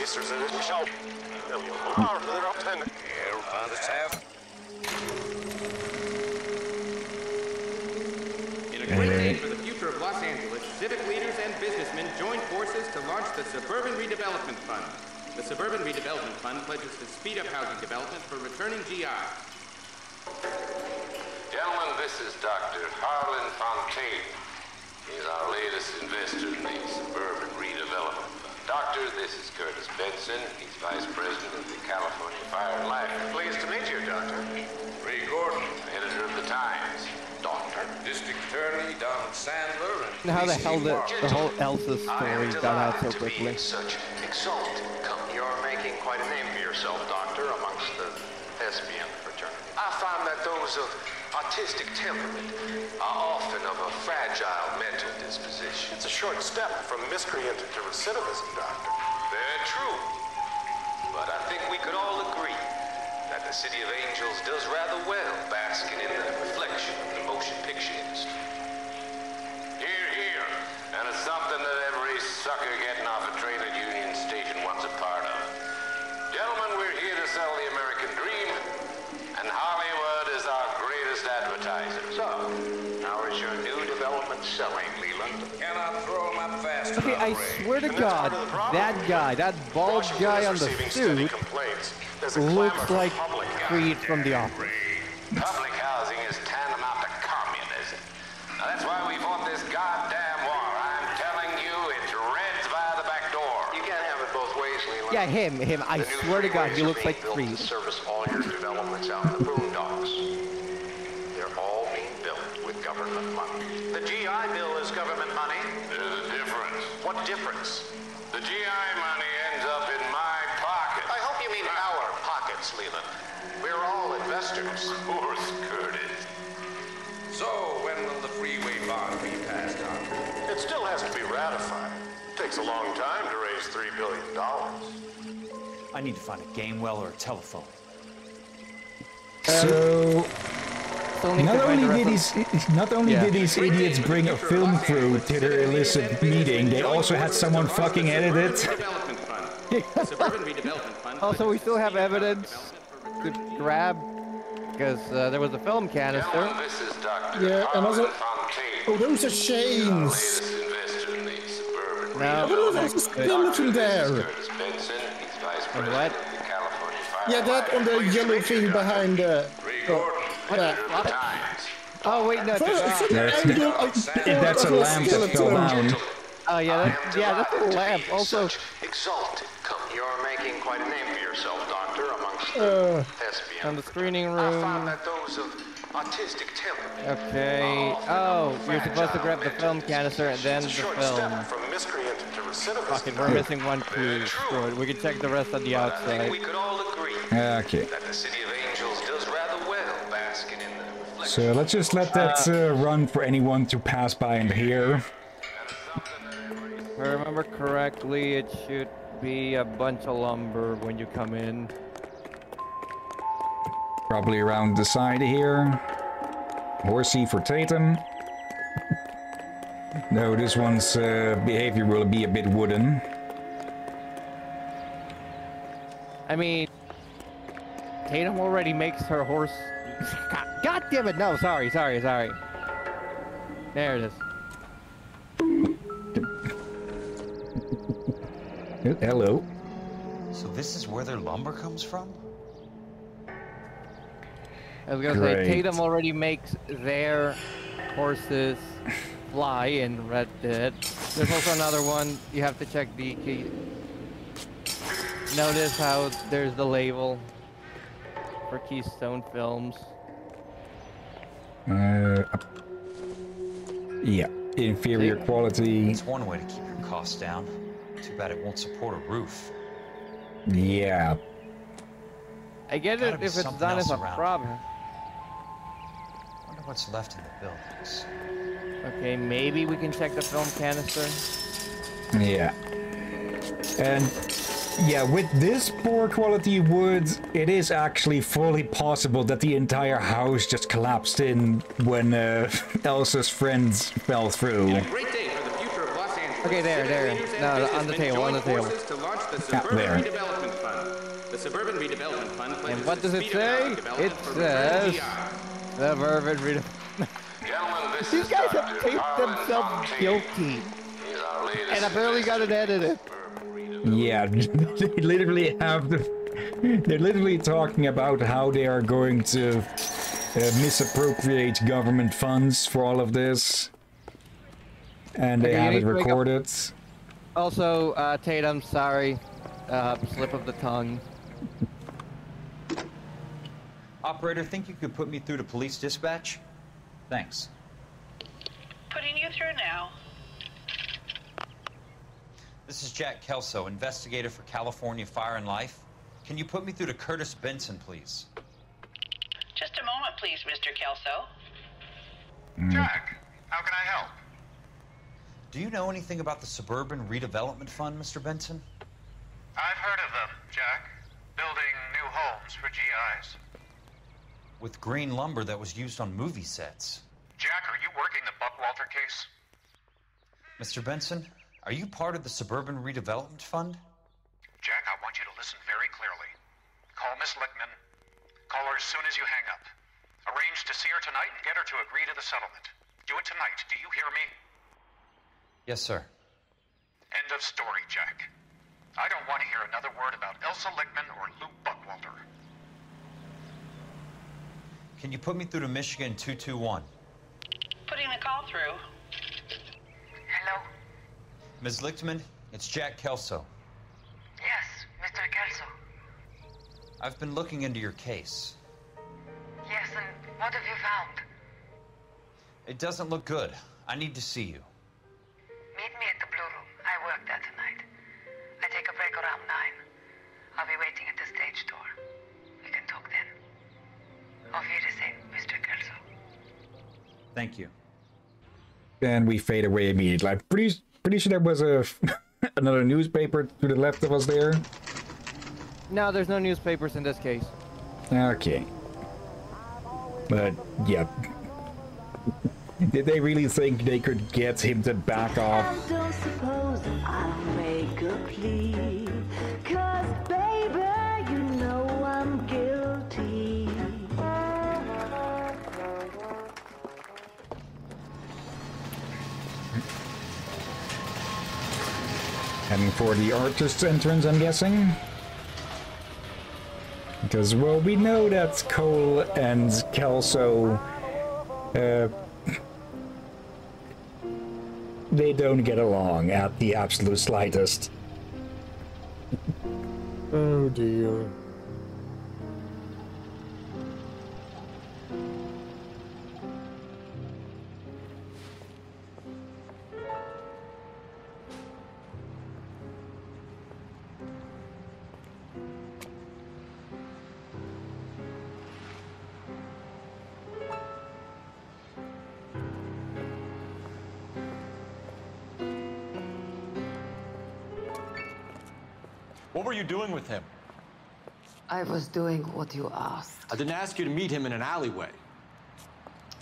a great day for the future of Los Angeles, civic leaders and businessmen joined forces to launch the Suburban Redevelopment Fund. The Suburban Redevelopment Fund pledges to speed up housing development for returning GI. Gentlemen, this is Dr. Harlan Fontaine. He's our latest investor in the Suburban Redevelopment Fund. Doctor, this is Curtis Benson. He's Vice President of the California Fire and Life. Pleased to meet you, Doctor. Ray Gordon, editor of the Times. Doctor, District Attorney Don Sandler, and How the hell did Marshall. the whole Elsa story got out so delighted to be quickly? such exalted company. You're making quite a name for yourself, Doctor, amongst the thespian fraternity. I find that those of artistic temperament are often of a fragile mental disposition. A short step from miscreant to recidivism, Doctor. Very true. But I think we could all agree that the City of Angels does rather well basking in the reflection of the motion picture industry. Here, here. And it's something that every sucker getting I swear to God, that guy, that bald guy on the suit, looks like Creed from The Office. Public housing is tantamount to communism. Now that's why we fought this goddamn war. I'm telling you, it's reds by the back door. You can't have it both ways, Leland. Yeah, him, him. I swear to God, he looks like Creed. Service all your developments out in the boom. $3 billion. I need to find a Gamewell or a telephone. So, not only, did these, not only yeah. did these idiots bring a film crew to their illicit meeting, they also had someone fucking edit it. also, we still have evidence to grab because uh, there was a film canister. Yeah, and also, oh, those are shames suburban No. Oh, there's a skeleton there. Curtis Benson. He's vice And what? of the California Fire Yeah, that on the yellow thing behind the. Ray uh, Gordon, editor of the Times. Oh wait, no. From- it's- from the That's- angle, I thought That's a lamp that fell down. Oh yeah, that, yeah, that's a lamp. Also, Exalted. You're making quite a name for yourself, Doctor, amongst Uh, thespians. on the screening I found room. that those of autistic temperament. Okay. Oh, you're supposed to grab the film canister and then the film. step from miscreant to recidivist. Fucking, we're missing one clue. Screw it. We can check the rest on the outside. we could all agree Okay. that the City of Angels does rather well basking in the reflection. So let's just let that uh, run for anyone to pass by and hear. If I remember correctly, it should be a bunch of lumber when you come in. Probably around the side here. Horsey for Tatum. No, this one's uh, behavior will be a bit wooden. I mean, Tatum already makes her horse. God, God damn it! No, sorry, sorry, sorry. There it is. Hello. So this is where their lumber comes from? I was gonna Great. say Tatum already makes their horses fly in Red Dead. There's also another one. You have to check the key. Notice how there's the label for Keystone Films. Uh, yeah, inferior quality. It's one way to keep your costs down. Too bad it won't support a roof. Yeah, I get Gotta it if it's done as a problem. Wonder what's left in the buildings. Okay, maybe we can check the film canister. yeah. And yeah, with this poor quality wood, it is actually fully possible that the entire house just collapsed in when uh, Elsa's friends fell through. Great day for the future of Los Angeles. Okay, there, there. No, on the table, on the table. To launch the Yeah, there. Redevelopment Fund. The Suburban Redevelopment Fund And what does it say? It says GI. The vermin read. Gentlemen, These guys have taped themselves Fontaine. guilty, He's our latest and apparently got it edited. Yeah, they literally have the. They're literally talking about how they are going to uh, misappropriate government funds for all of this. And they Okay, have it to make up- recorded. Also, uh, Tatum, sorry, uh, slip of the tongue. Operator, think you could put me through to police dispatch? Thanks. Putting you through now. This is Jack Kelso, investigator for California Fire and Life. Can you put me through to Curtis Benson, please? Just a moment, please, Mr. Kelso. Hmm. Jack, how can I help? Do you know anything about the Suburban Redevelopment Fund, Mr. Benson? I've heard of them, Jack. Building new homes for GIs. With green lumber that was used on movie sets. Jack, are you working the Buckwalter case? Mr. Benson, are you part of the Suburban Redevelopment Fund? Jack, I want you to listen very clearly. Call Miss Lichtman. Call her as soon as you hang up. Arrange to see her tonight and get her to agree to the settlement. Do it tonight. Do you hear me? Yes, sir. End of story, Jack. I don't want to hear another word about Elsa Lichtman or Lou Buckwalter. Can you put me through to Michigan 221? Putting the call through. Hello? Ms. Lichtman, it's Jack Kelso. Yes, Mr. Kelso. I've been looking into your case. Yes, and what have you found? It doesn't look good. I need to see you. Meet me at the Blue Room. Thank you. And we fade away immediately. I'm pretty, pretty sure there was a another newspaper to the left of us there. No, there's no newspapers in this case. Okay. But, yeah. Did they really think they could get him to back off? For the artist's entrance, I'm guessing. Because, well, we know that Cole and Kelso, uh, they don't get along at the absolute slightest. Oh dear. You doing with him? I was doing what you asked. I didn't ask you to meet him in an alleyway.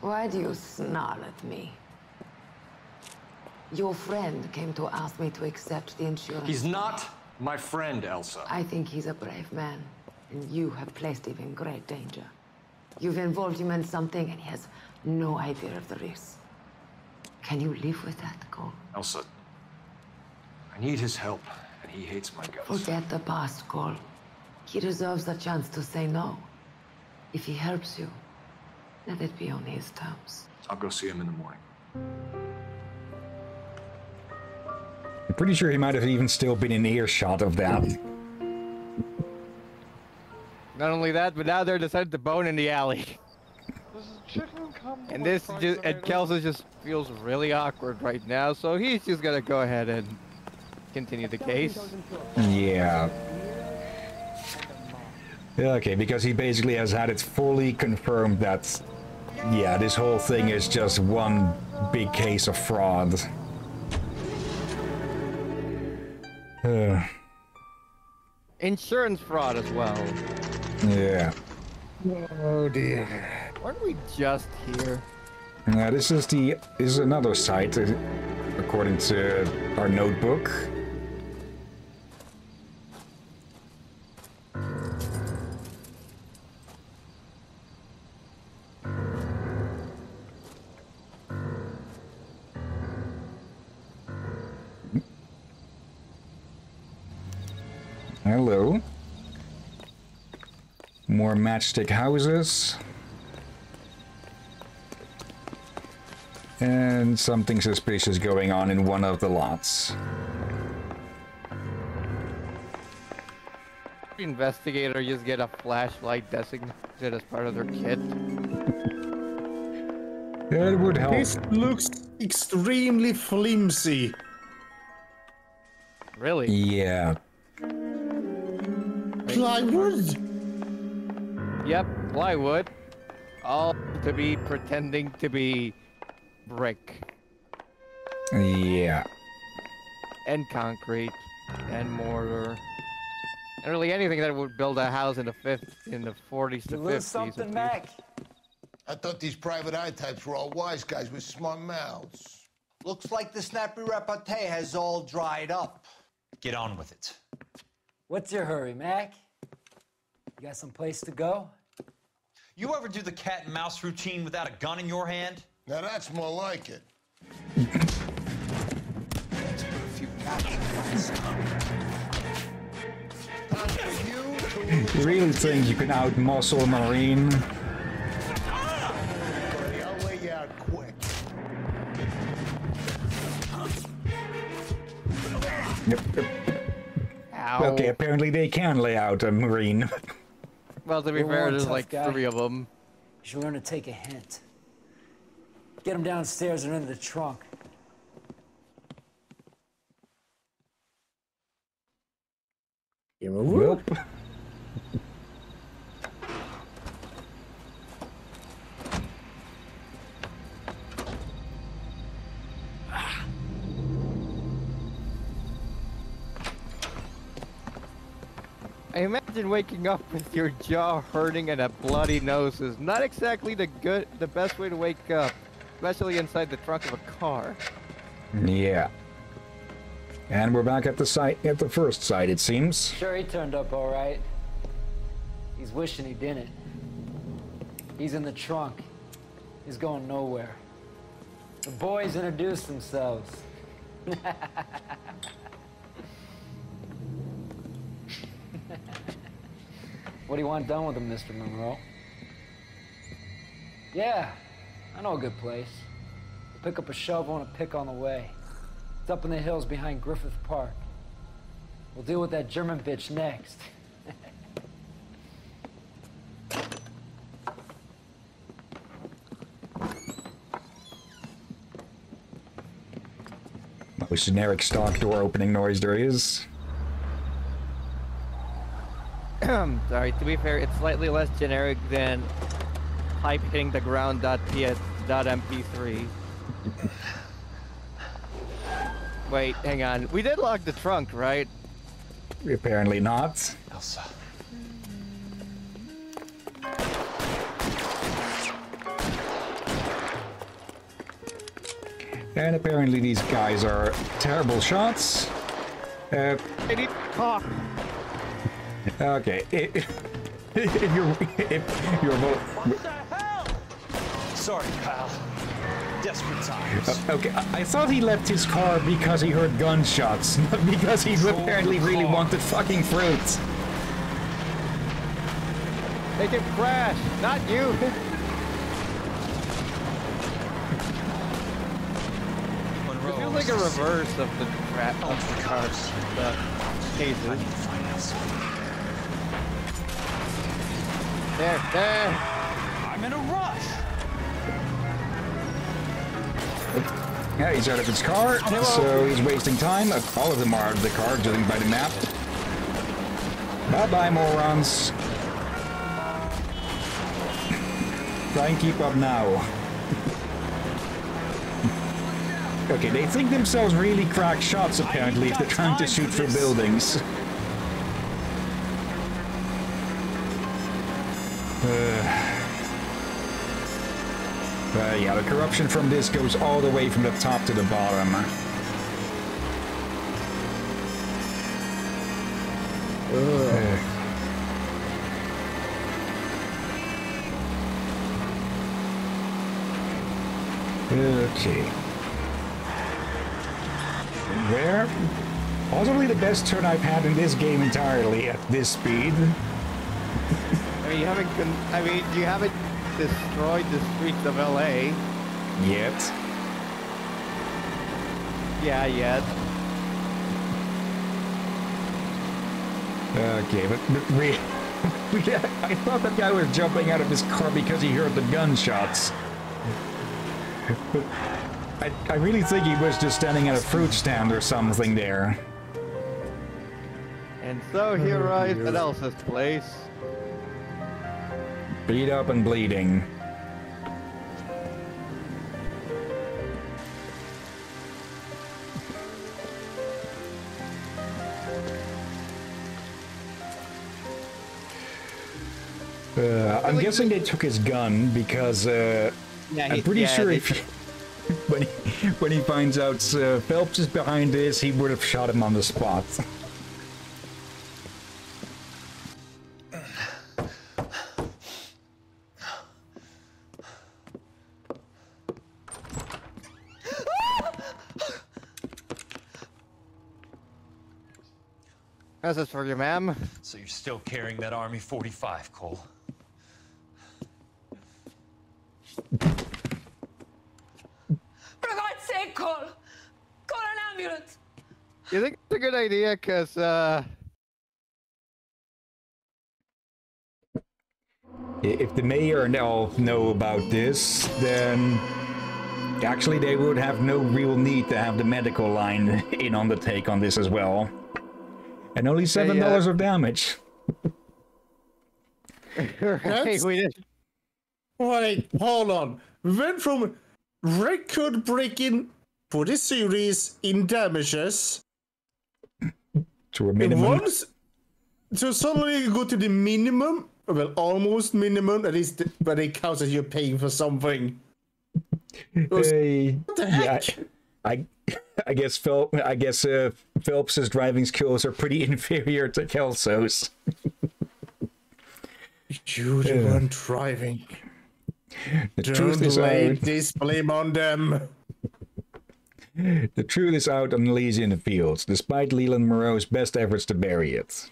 Why do you snarl at me? Your friend came to ask me to accept the insurance. He's not my friend, Elsa. I think he's a brave man, and you have placed him in great danger. You've involved him in something, and he has no idea of the risk. Can you live with that, Cole? Elsa, I need his help, and he hates my guts. Forget the past, Cole. He deserves a chance to say no. If he helps you, let it be on his terms. I'll go see him in the morning. I'm pretty sure he might have even still been in earshot of that. Not only that, but now they're decided to bone in the alley. And this just and Kelso just feels really awkward right now, so he's just gonna go ahead and continue the case. Yeah. Yeah, Okay, because he basically has had it fully confirmed that, yeah, this whole thing is just one big case of fraud. Uh, Insurance fraud as well. yeah. Oh dear. Aren't we just here? Yeah, this is the this is another site, according to our notebook. More matchstick houses. And something suspicious going on in one of the lots. Investigator just get a flashlight designated as part of their kit. It would help. This looks extremely flimsy. Really? Yeah. Plywood? Yep, plywood. All to be pretending to be brick Yeah. and concrete and mortar. And really anything that would build a house in the fifth in the 40s to 50s. would be- I thought these private eye types were all wise guys with smart mouths. Looks like the snappy repartee has all dried up. Get on with it. What's your hurry, Mac? You got some place to go? You ever do the cat and mouse routine without a gun in your hand? Now that's more like it. You really think you can out-muscle a Marine? I'll lay you out quick. Yep. yep. Okay, apparently they can lay out a Marine. Well, to be You're fair, there's like guy. three of them. You should learn to take a hint. Get him downstairs and into the trunk. Give imagine waking up with your jaw hurting and a bloody nose is not exactly the good, the best way to wake up, especially inside the trunk of a car. Yeah. And we're back at the site, at the first site, it seems. Sure, he turned up all right. He's wishing he didn't. He's in the trunk. He's going nowhere. The boys introduced themselves. what do you want done with him, Mr. Monroe? Yeah, I know a good place. We'll pick up a shovel and a pick on the way. It's up in the hills behind Griffith Park. We'll deal with that German bitch next. Most generic stock door opening noise there is. Sorry, to be fair, it's slightly less generic than pipe hitting the ground dot PS dot MP3. Wait, hang on. We did lock the trunk, right? Apparently not. Elsa. And apparently these guys are terrible shots. Uh, I need cock. Okay. i- If you're, if you're both, What the hell? Sorry, pal. Desperate times. Uh, okay, I, I thought he left his car because he heard gunshots, not because he apparently really wanted fucking fruits. Make it crash, not you. It feels like a reverse of the tra- of the cars, the cases. There, there. I'm in a rush. Yeah, he's out of his car, so he's wasting time. All of them are out of the car, judging by the map. Bye-bye, morons. Try and keep up now. okay, they think themselves really crack shots, apparently, if they're trying to shoot through buildings. Uh, uh, yeah, the corruption from this goes all the way from the top to the bottom. Uh, Okay. Where? Possibly the best turn I've had in this game entirely at this speed. I mean, you haven't. Con- I mean, you haven't destroyed the streets of LA. Yet. Yeah, yet. Okay, but, but re- I thought that guy was jumping out of his car because he heard the gunshots. But I, I really think he was just standing at a fruit stand or something there. And so he arrives at Elsa's place. Beat up and bleeding. Uh, I'm guessing they took his gun because uh, Yeah, I'm pretty yeah, sure if when he, when he finds out uh, Phelps is behind this, he would have shot him on the spot. This is for you, ma'am. So you're still carrying that Army 45, Cole? For God's sake, Cole! Call an ambulance! You think it's a good idea? Cause uh, if the mayor and all know about this, then actually they would have no real need to have the medical line in on the take on this as well. And only seven dollars of damage. That's- we did. Wait, hold on. We went from record breaking for this series in damages To a minimum. once so suddenly you go to the minimum, well, almost minimum, at least when it counts as you're paying for something. Hey, What the yeah, heck? I, I guess Phil, I guess uh, Phelps's driving skills are pretty inferior to Kelso's. You the Yeah. driving. The Don't truth is lay out. this blame on them. The truth is out on the Fields, despite Leland Monroe's best efforts to bury it.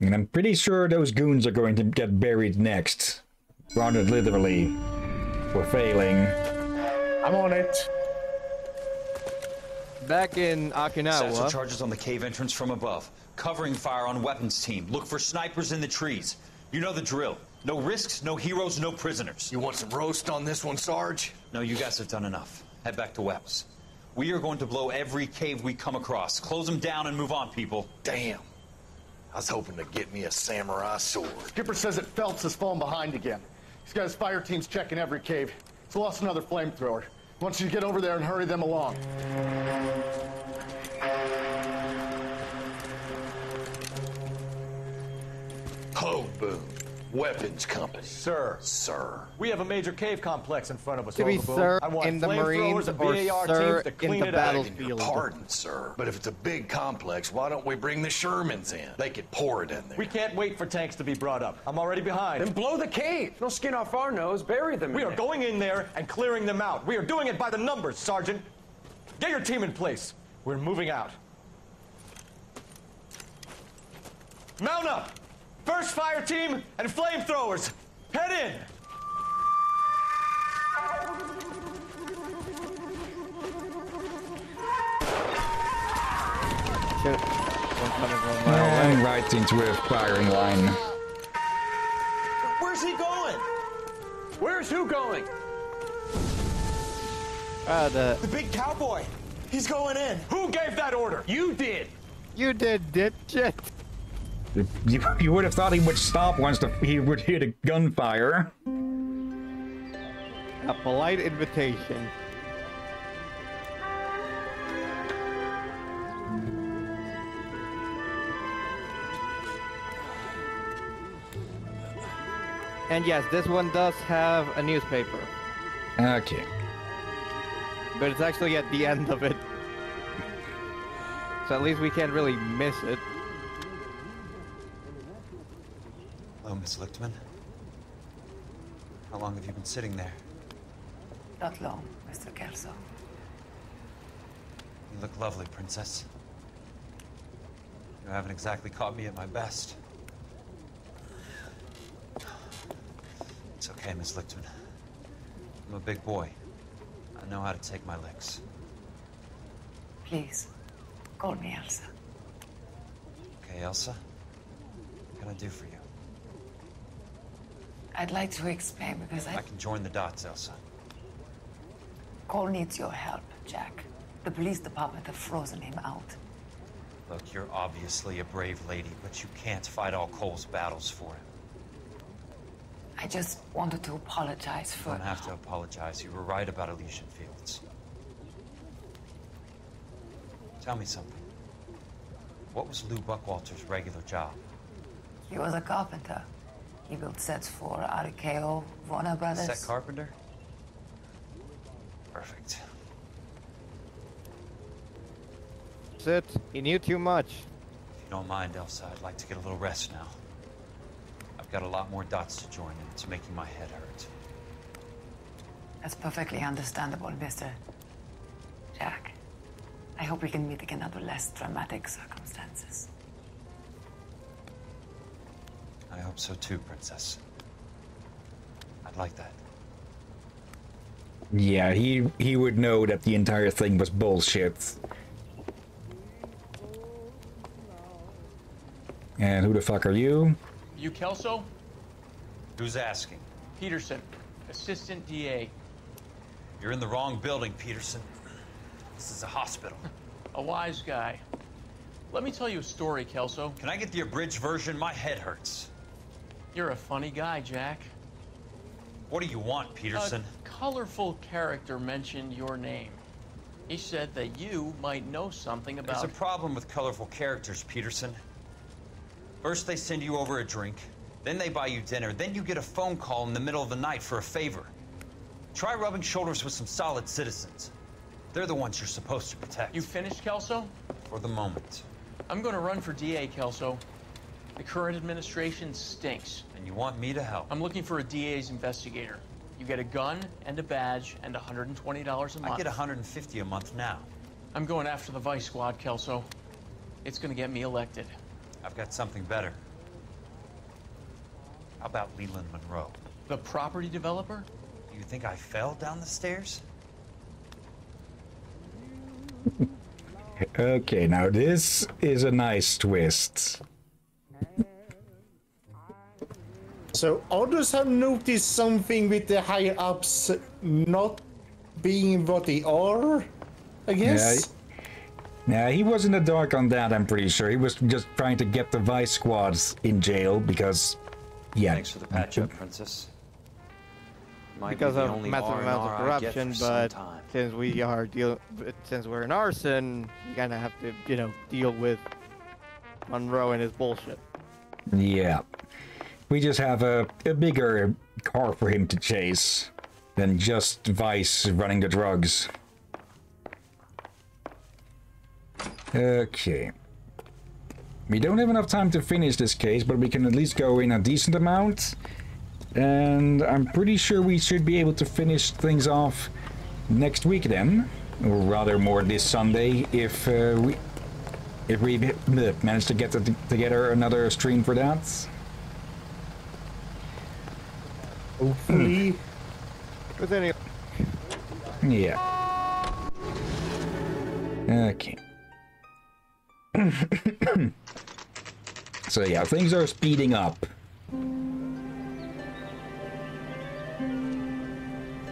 And I'm pretty sure those goons are going to get buried next. Rather literally. For failing. I'm on it. Back in Satchel Okinawa, charges on the cave entrance from above. Covering fire on weapons team. Look for snipers in the trees. You know the drill. No risks, no heroes, no prisoners. You want some roast on this one, Sarge? No, you guys have done enough. Head back to Webb's. We are going to blow every cave we come across. Close them down and move on, people. Damn. I was hoping to get me a samurai sword. Skipper says that Phelps has fallen behind again. He's got his fire teams checking every cave. He's lost another flamethrower. Wants you get over there and hurry them along. Ho, Boone. Weapons Company. Sir. Sir. We have a major cave complex in front of us. To be Overboard. sir I want in the Marines or BAR sir teams to in the it battle- up. Begging your Battlefield. pardon, sir. But if it's a big complex, why don't we bring the Shermans in? They could pour it in there. We can't wait for tanks to be brought up. I'm already behind. Then blow the cave. No skin off our nose. Bury them. We in are there. going in there and clearing them out. We are doing it by the numbers, Sergeant. Get your team in place. We're moving out. Mount up! First fire team and flamethrowers! Head in! Shit. One coming from And right into a firing line. Where's he going? Where's who going? Ah, the The big cowboy. He's going in. Who gave that order? You did. you did dipshit. You, you would have thought he would stop once the, he would hear the gunfire. A polite invitation. And yes, this one does have a newspaper, Okay. but it's actually at the end of it. So at least we can't really miss it. Miss Lichtman. How long have you been sitting there? Not long, Mr. Kelso. You look lovely, Princess. You haven't exactly caught me at my best. It's okay, Miss Lichtman. I'm a big boy. I know how to take my licks. Please, call me Elsa. Okay, Elsa? What can I do for you? I'd like to explain because I I can join the dots, Elsa. Cole needs your help, Jack. The police department have frozen him out. Look, you're obviously a brave lady, but you can't fight all Cole's battles for him. I just wanted to apologize for... You don't have to apologize. You were right about Elysian Fields. Tell me something. What was Lou Buckwalter's regular job? He was a carpenter. He built sets for RKO, Warner Brothers. Set carpenter? Perfect. Sit. He knew too much. If you don't mind, Elsa, I'd like to get a little rest now. I've got a lot more dots to join, and it's making my head hurt. That's perfectly understandable, Mr. Jack. I hope we can meet again under less dramatic circumstances. I hope so too, Princess. I'd like that. Yeah, he he would know that the entire thing was bullshit. And who the fuck are you? You Kelso? Who's asking? Peterson, Assistant DA. You're in the wrong building, Peterson. This is a hospital. A wise guy. Let me tell you a story, Kelso. Can I get the abridged version? My head hurts. You're a funny guy, Jack. What do you want, Peterson? A colorful character mentioned your name. He said that you might know something about... There's a problem with colorful characters, Peterson. First they send you over a drink, then they buy you dinner, then you get a phone call in the middle of the night for a favor. Try rubbing shoulders with some solid citizens. They're the ones you're supposed to protect. You finished, Kelso? For the moment. I'm going to run for DA, Kelso. The current administration stinks. And you want me to help? I'm looking for a DA's investigator. You get a gun and a badge and $120 a month. I get 150 a month now. I'm going after the Vice Squad, Kelso. It's going to get me elected. I've got something better. How about Leland Monroe? The property developer? Do you think I fell down the stairs? Okay, now this is a nice twist. So others have noticed something with the higher ups not being what they are, I guess. Yeah, yeah, he was in the dark on that, I'm pretty sure. He was just trying to get the Vice Squads in jail because, yeah. Thanks for the patch up, Princess. Might because be of massive R&R amounts of corruption, but since we are deal, since we're in arson, you kind of have to, you know, deal with Monroe and his bullshit. Yeah. We just have a, a bigger car for him to chase than just Vice running the drugs. Okay. We don't have enough time to finish this case, but we can at least go in a decent amount. And I'm pretty sure we should be able to finish things off next week then. Or rather more this Sunday if uh, we if we manage to get to- together another stream for that. Hopefully. With any Yeah. Okay. so yeah, things are speeding up.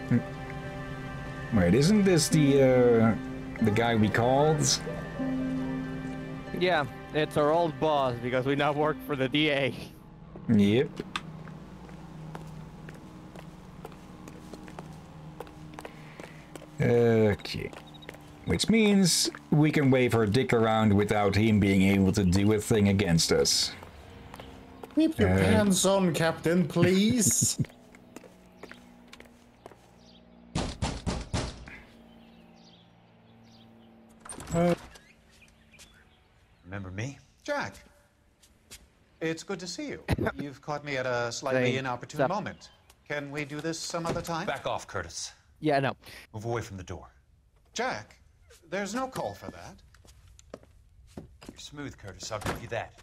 Hmm. Wait, isn't this the uh, the guy we called? Yeah, it's our old boss because we now work for the DA. Yep. Okay. Which means we can wave our dick around without him being able to do a thing against us. Keep your Uh, pants on, Captain, please. Remember me? Jack, it's good to see you. You've caught me at a slightly Same. inopportune Sup. moment. Can we do this some other time? Back off, Curtis. Yeah, no. Move away from the door. Jack, there's no call for that. You're smooth, Curtis. I'll give you that.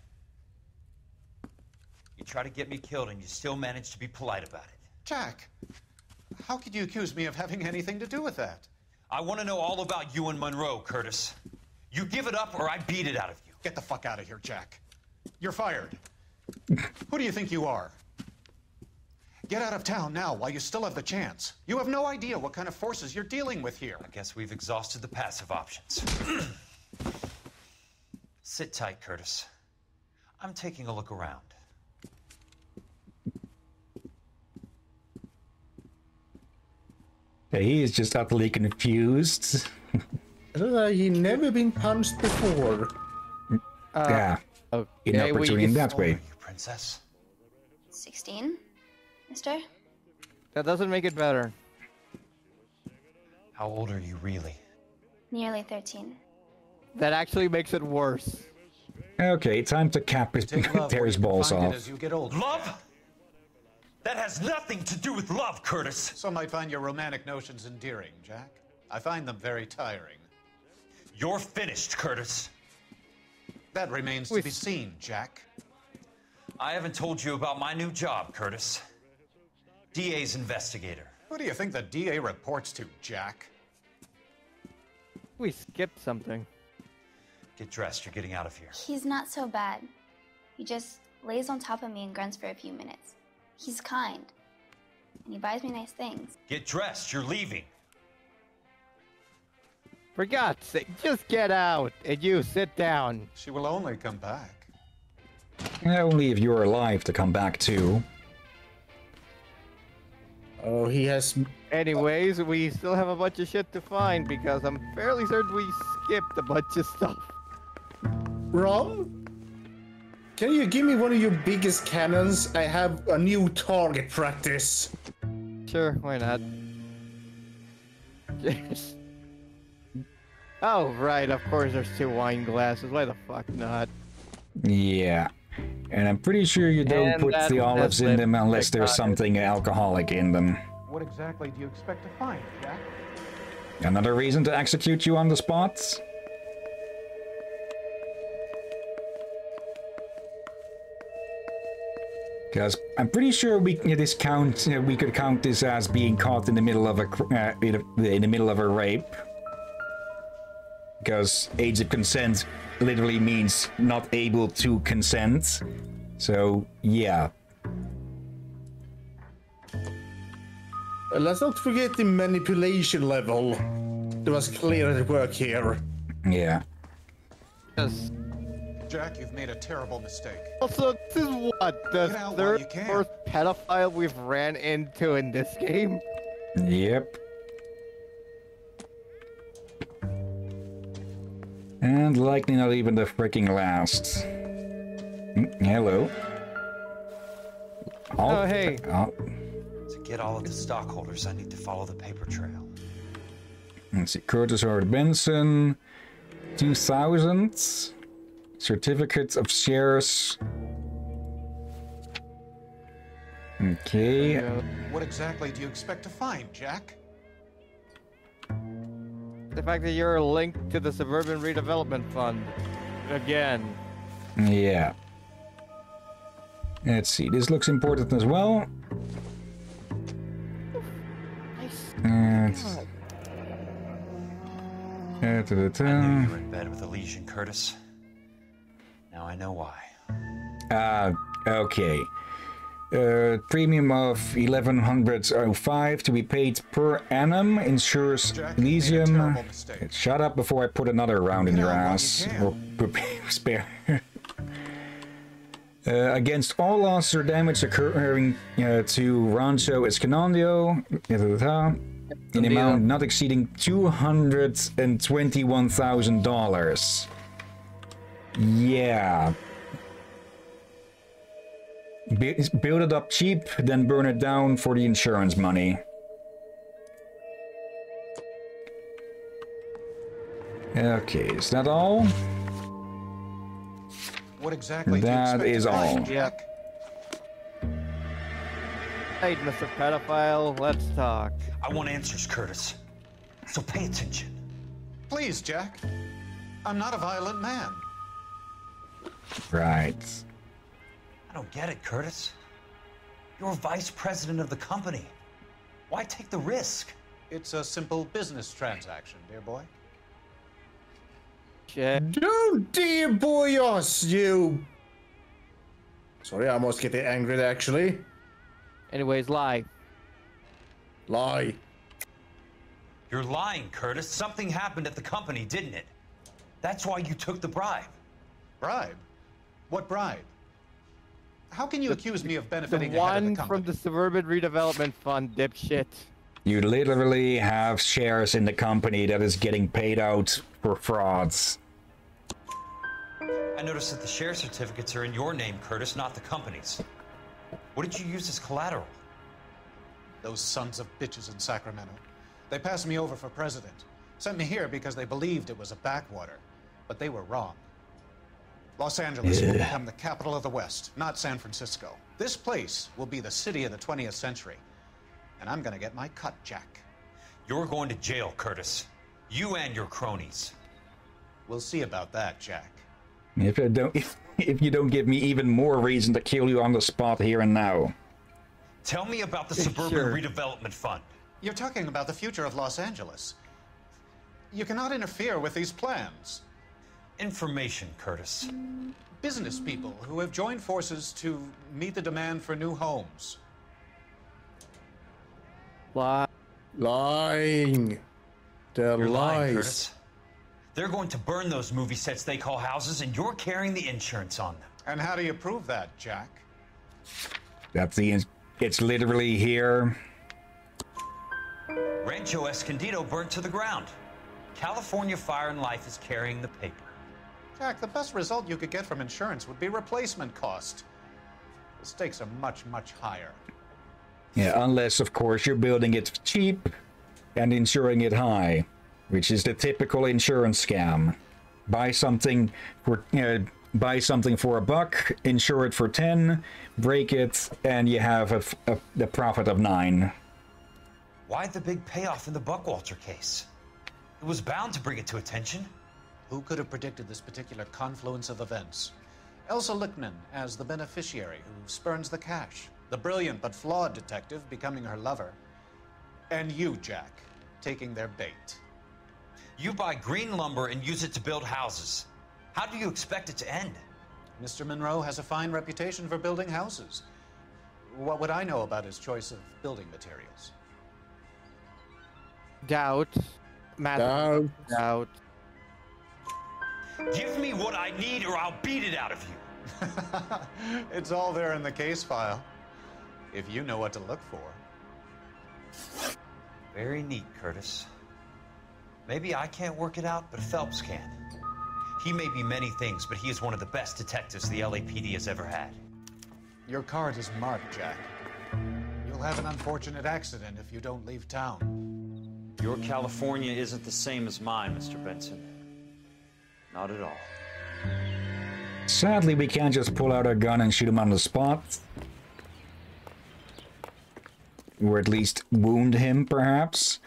You try to get me killed, and you still manage to be polite about it. Jack, how could you accuse me of having anything to do with that? I want to know all about you and Monroe, Curtis. You give it up, or I beat it out of you. Get the fuck out of here, Jack. You're fired. Who do you think you are? Get out of town now while you still have the chance. You have no idea what kind of forces you're dealing with here. I guess we've exhausted the passive options. Sit tight, Curtis. I'm taking a look around. Yeah, he is just utterly confused. Uh, he never been punched before. yeah. Okay, Inopportune in that way. Princess. 16, mister? That doesn't make it better. How old are you really? Nearly 13. That actually makes it worse. Okay, time to cap his Take tear his balls off. as you get older. Love? That has nothing to do with love, Curtis. Some might find your romantic notions endearing, Jack. I find them very tiring. You're finished, Curtis. That remains to be seen, Jack. I haven't told you about my new job, Curtis. DA's investigator. Who do you think the DA reports to, Jack? We skipped something. Get dressed, you're getting out of here. He's not so bad. He just lays on top of me and grunts for a few minutes. He's kind. And he buys me nice things. Get dressed. You're leaving. For God's sake, just get out and you sit down. She will only come back. Only if you're alive to come back to. Oh, he has. Anyways, we still have a bunch of shit to find because I'm fairly certain we skipped a bunch of stuff. Rom? Can you give me one of your biggest cannons? I have a new target practice. Sure, why not? Yes. Oh, right, of course there's two wine glasses. Why the fuck not? Yeah. And I'm pretty sure you don't And put the olives in them unless there's it. something alcoholic in them. What exactly do you expect to find, Jack? Another reason to execute you on the spot? Because I'm pretty sure we this count uh, we could count this as being caught in the middle of a uh, a, in the middle of a rape. Because age of consent literally means not able to consent. So yeah, Uh, let's not forget the manipulation level. That was clear at work here. yeah. Yes. Jack, you've made a terrible mistake. Also, this is what the Get out while third you can. fourth pedophile we've ran into in this game. Yep. And likely not even the freaking last. Mm, Hello. Oh, hey. oh, To get all of the stockholders, I need to follow the paper trail. let's see. Curtis Howard Benson. 2000. Certificates of shares. Okay. What exactly do you expect to find, Jack? The fact that you're linked to the Suburban Redevelopment Fund. Again. Yeah. Let's see. This looks important as well. And I knew you Ta-ta-ta. were in bed with Elysian, Curtis. Now I know why. Uh, okay. Uh, premium of 1105 to be paid per annum ensures Elysian. Shut up before I put another round in your ass. Or spare. Uh, against all loss or damage occurring uh, to Rancho Escondido, ta-ta-ta, in amount not exceeding $221,000. Yeah. Bu- Build it up cheap, then burn it down for the insurance money. Okay, is that all? What exactly do you That expect is to all. Jack? Hey, Mr. Pedophile, let's talk. I want answers, Curtis. So pay attention. Please, Jack. I'm not a violent man. Right. I don't get it, Curtis. You're vice president of the company. Why take the risk? It's a simple business transaction, dear boy. Yeah. Don't dear boy us, you. Sorry, I almost getting angry actually. Anyways, lie. Lie. You're lying, Curtis. Something happened at the company, didn't it? That's why you took the bribe. Bribe? What bribe? How can you accuse me of benefiting the head of the one company? from the Suburban Redevelopment Fund, dipshit. You literally have shares in the company that is getting paid out for frauds. I noticed that the share certificates are in your name, Curtis, not the company's. What did you use as collateral? Those sons of bitches in Sacramento. They passed me over for president. Sent me here because they believed it was a backwater. But they were wrong. Los Angeles will become the capital of the West, not San Francisco. This place will be the city of the 20th century. And I'm gonna get my cut, Jack. You're going to jail, Curtis. You and your cronies. We'll see about that, Jack. If I don't, if, if you don't give me even more reason to kill you on the spot here and now. Tell me about the Suburban Sure. Redevelopment Fund. You're talking about the future of Los Angeles. You cannot interfere with these plans. Information, Curtis. Business people who have joined forces to meet the demand for new homes. Lie. Lying. They're You're lying, lies. Curtis. They're going to burn those movie sets they call houses, and you're carrying the insurance on them. And how do you prove that, Jack? That's the. It's literally here. Rancho Escondido burnt to the ground. California Fire and Life is carrying the paper. Jack, the best result you could get from insurance would be replacement cost. The stakes are much, much higher. Yeah, unless of course you're building it cheap and insuring it high, which is the typical insurance scam. Buy something for uh, buy something for a buck, insure it for ten, break it, and you have a, f- a- a profit of nine. Why the big payoff in the Buckwalter case? It was bound to bring it to attention. Who could have predicted this particular confluence of events? Elsa Lichtman as the beneficiary who spurns the cash, the brilliant but flawed detective becoming her lover, and you, Jack, taking their bait. You buy green lumber and use it to build houses. How do you expect it to end? Mr. Monroe has a fine reputation for building houses. What would I know about his choice of building materials? Doubt. Massive doubt. Give me what I need or I'll beat it out of you. It's all there in the case file. If you know what to look for. Very neat, Curtis. Maybe I can't work it out, but Phelps can. He may be many things, but he is one of the best detectives the LAPD has ever had. Your card is marked, Jack. You'll have an unfortunate accident if you don't leave town. Your California isn't the same as mine, Mr. Benson. Not at all. Sadly, we can't just pull out a gun and shoot him on the spot. Or at least wound him, perhaps.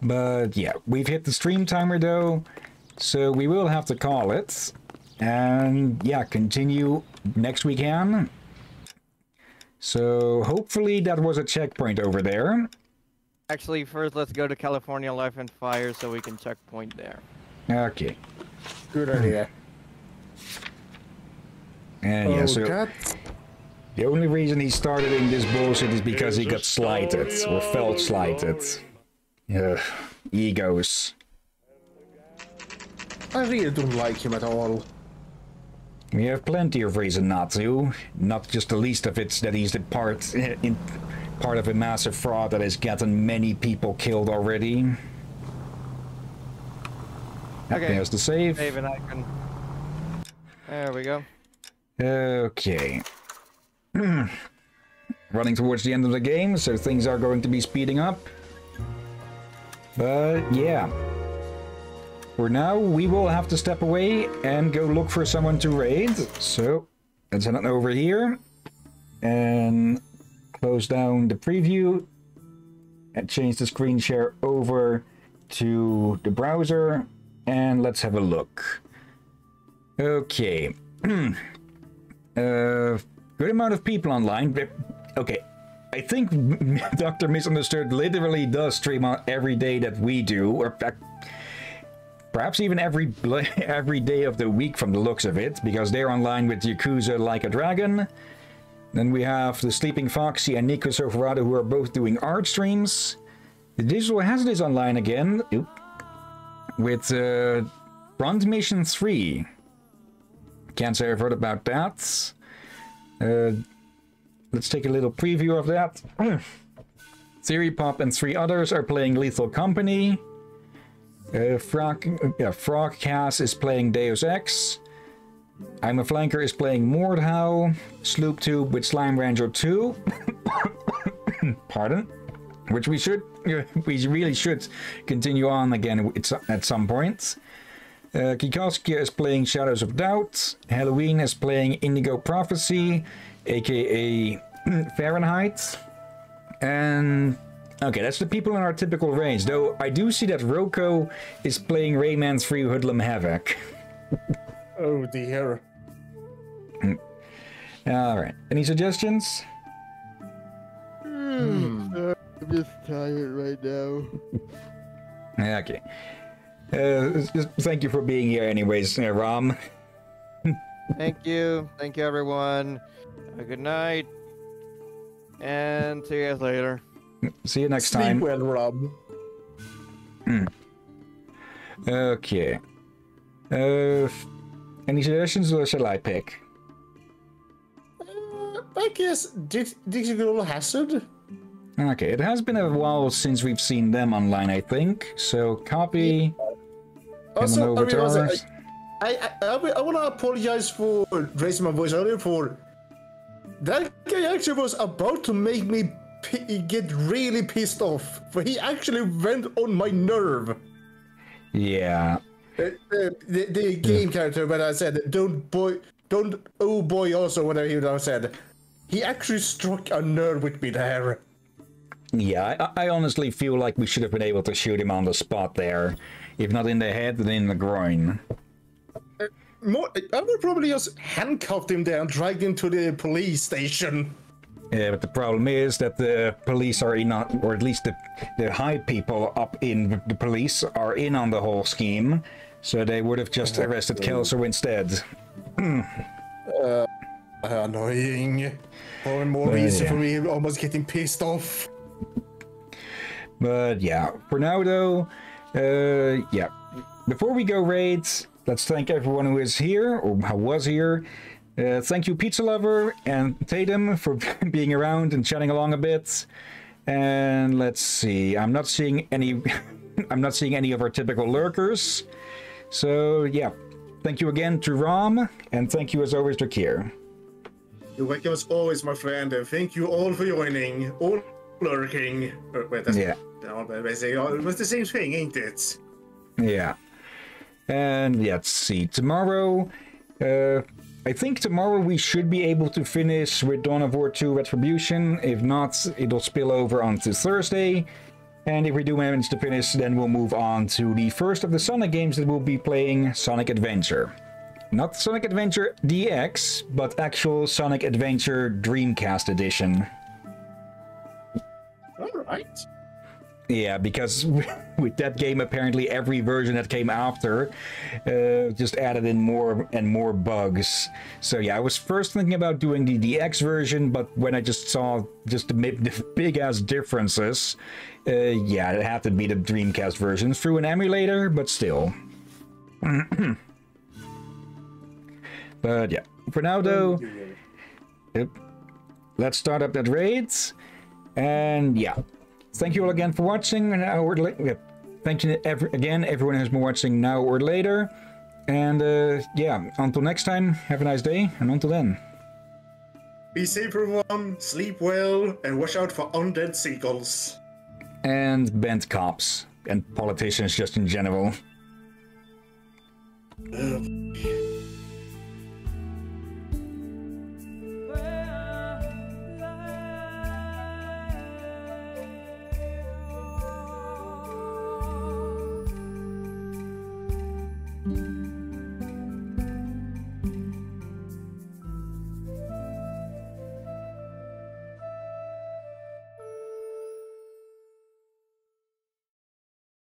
But yeah, we've hit the stream timer though, so we will have to call it. And yeah, continue next weekend. So hopefully that was a checkpoint over there. Actually, first let's go to California Life and Fire so we can checkpoint there. Okay. Good idea. And yeah, Oh, so that- the only reason he started in this bullshit is because he got slighted or felt slighted. Yeah, egos. I really don't like him at all. We have plenty of reason not to. Not just the least of it's that he's the part in part of a massive fraud that has gotten many people killed already. Okay. There's the save. Save and I can. There we go. Okay. Running towards the end of the game, so things are going to be speeding up. But yeah. For now, we will have to step away and go look for someone to raid. So, let's head on over here. And close down the preview. And change the screen share over to the browser. And let's have a look. Okay. uh, good amount of people online. Okay. I think Dr. Misunderstood literally does stream on every day that we do, or perhaps even every every day of the week from the looks of it, because they're online with Yakuza Like a Dragon. Then we have the Sleeping Foxy and Nico Soferado, who are both doing art streams. The Digital Hazard is online again, oop, with uh, Front Mission 3. Can't say I've heard about that. Uh, let's take a little preview of that. Theory Pop and three others are playing Lethal Company. Uh, Frog, yeah, Frog Cass is playing Deus Ex. I'm a Flanker is playing Mordhau. Sloop Tube with Slime Rancher 2. Pardon. Which we should, we really should continue on again at some point. Uh, Kikowski is playing Shadows of Doubt. Halloween is playing Indigo Prophecy, aka mm, Fahrenheit. And okay, that's the people in our typical range. Though I do see that Roko is playing Rayman 3 Hoodlum Havoc. Oh dear. Mm. Alright, any suggestions? Hmm. I'm just tired right now. Okay. Uh, just thank you for being here, anyways, uh, Ram. Thank you. Thank you, everyone. Uh, good night. And see you guys later. See you next Sleep time. well, Rob. Hmm. Okay. Uh, any suggestions or shall I pick? I guess Dix- Dixie Girl Hazard. Okay, it has been a while since we've seen them online, I think. So copy. Also, I, mean, also. I, I, I, I want to apologize for raising my voice earlier for that guy actually was about to make me get really pissed off. For he actually went on my nerve. Yeah. Uh, the, the game character when I said don't boy don't oh boy also whatever he said he actually struck a nerve with me there Yeah, I, I honestly feel like we should have been able to shoot him on the spot there. If not in the head, then in the groin. More, I would probably just handcuffed him there and dragged him to the police station Yeah, but the problem is that the police are in, on, or at least the, the high people up in the police are in on the whole scheme, so they would have just arrested Kelso instead. uh, annoying more and more Uh, reason yeah. for me almost getting pissed off But yeah, for now though, uh, yeah. Before we go raids, let's thank everyone who is here or was here. Uh, thank you, Pizza Lover and Tatum, for being around and chatting along a bit. And let's see, I'm not seeing any. I'm not seeing any of our typical lurkers. So yeah, thank you again to Rom, and thank you as always to Kier. you're welcome as always my friend and thank you all for joining all lurking uh, wait, that's, Yeah. but basically, uh, it the same thing ain't it Yeah. And let's see. Tomorrow, uh, I think tomorrow we should be able to finish with Dawn of War 2 Retribution. If not, it'll spill over onto Thursday. And if we do manage to finish, then we'll move on to the first of the Sonic games that we'll be playing Sonic Adventure. Not Sonic Adventure DX, but actual Sonic Adventure Dreamcast Edition. Right Yeah, because with that game, apparently every version that came after uh, just added in more and more bugs. So yeah, I was first thinking about doing the DX version, but when I just saw just the, the big ass differences, uh, yeah, it had to be the Dreamcast version through an emulator, but still. but yeah, for now though, yep, let's start up that raid, and yeah. Thank you all again for watching. An hour la- yeah, Thank you every- again, everyone who's been watching now or later. And uh, yeah, until next time, have a nice day, and until then. be safe everyone sleep well and watch out for undead seagulls And bent cops, and politicians just in general.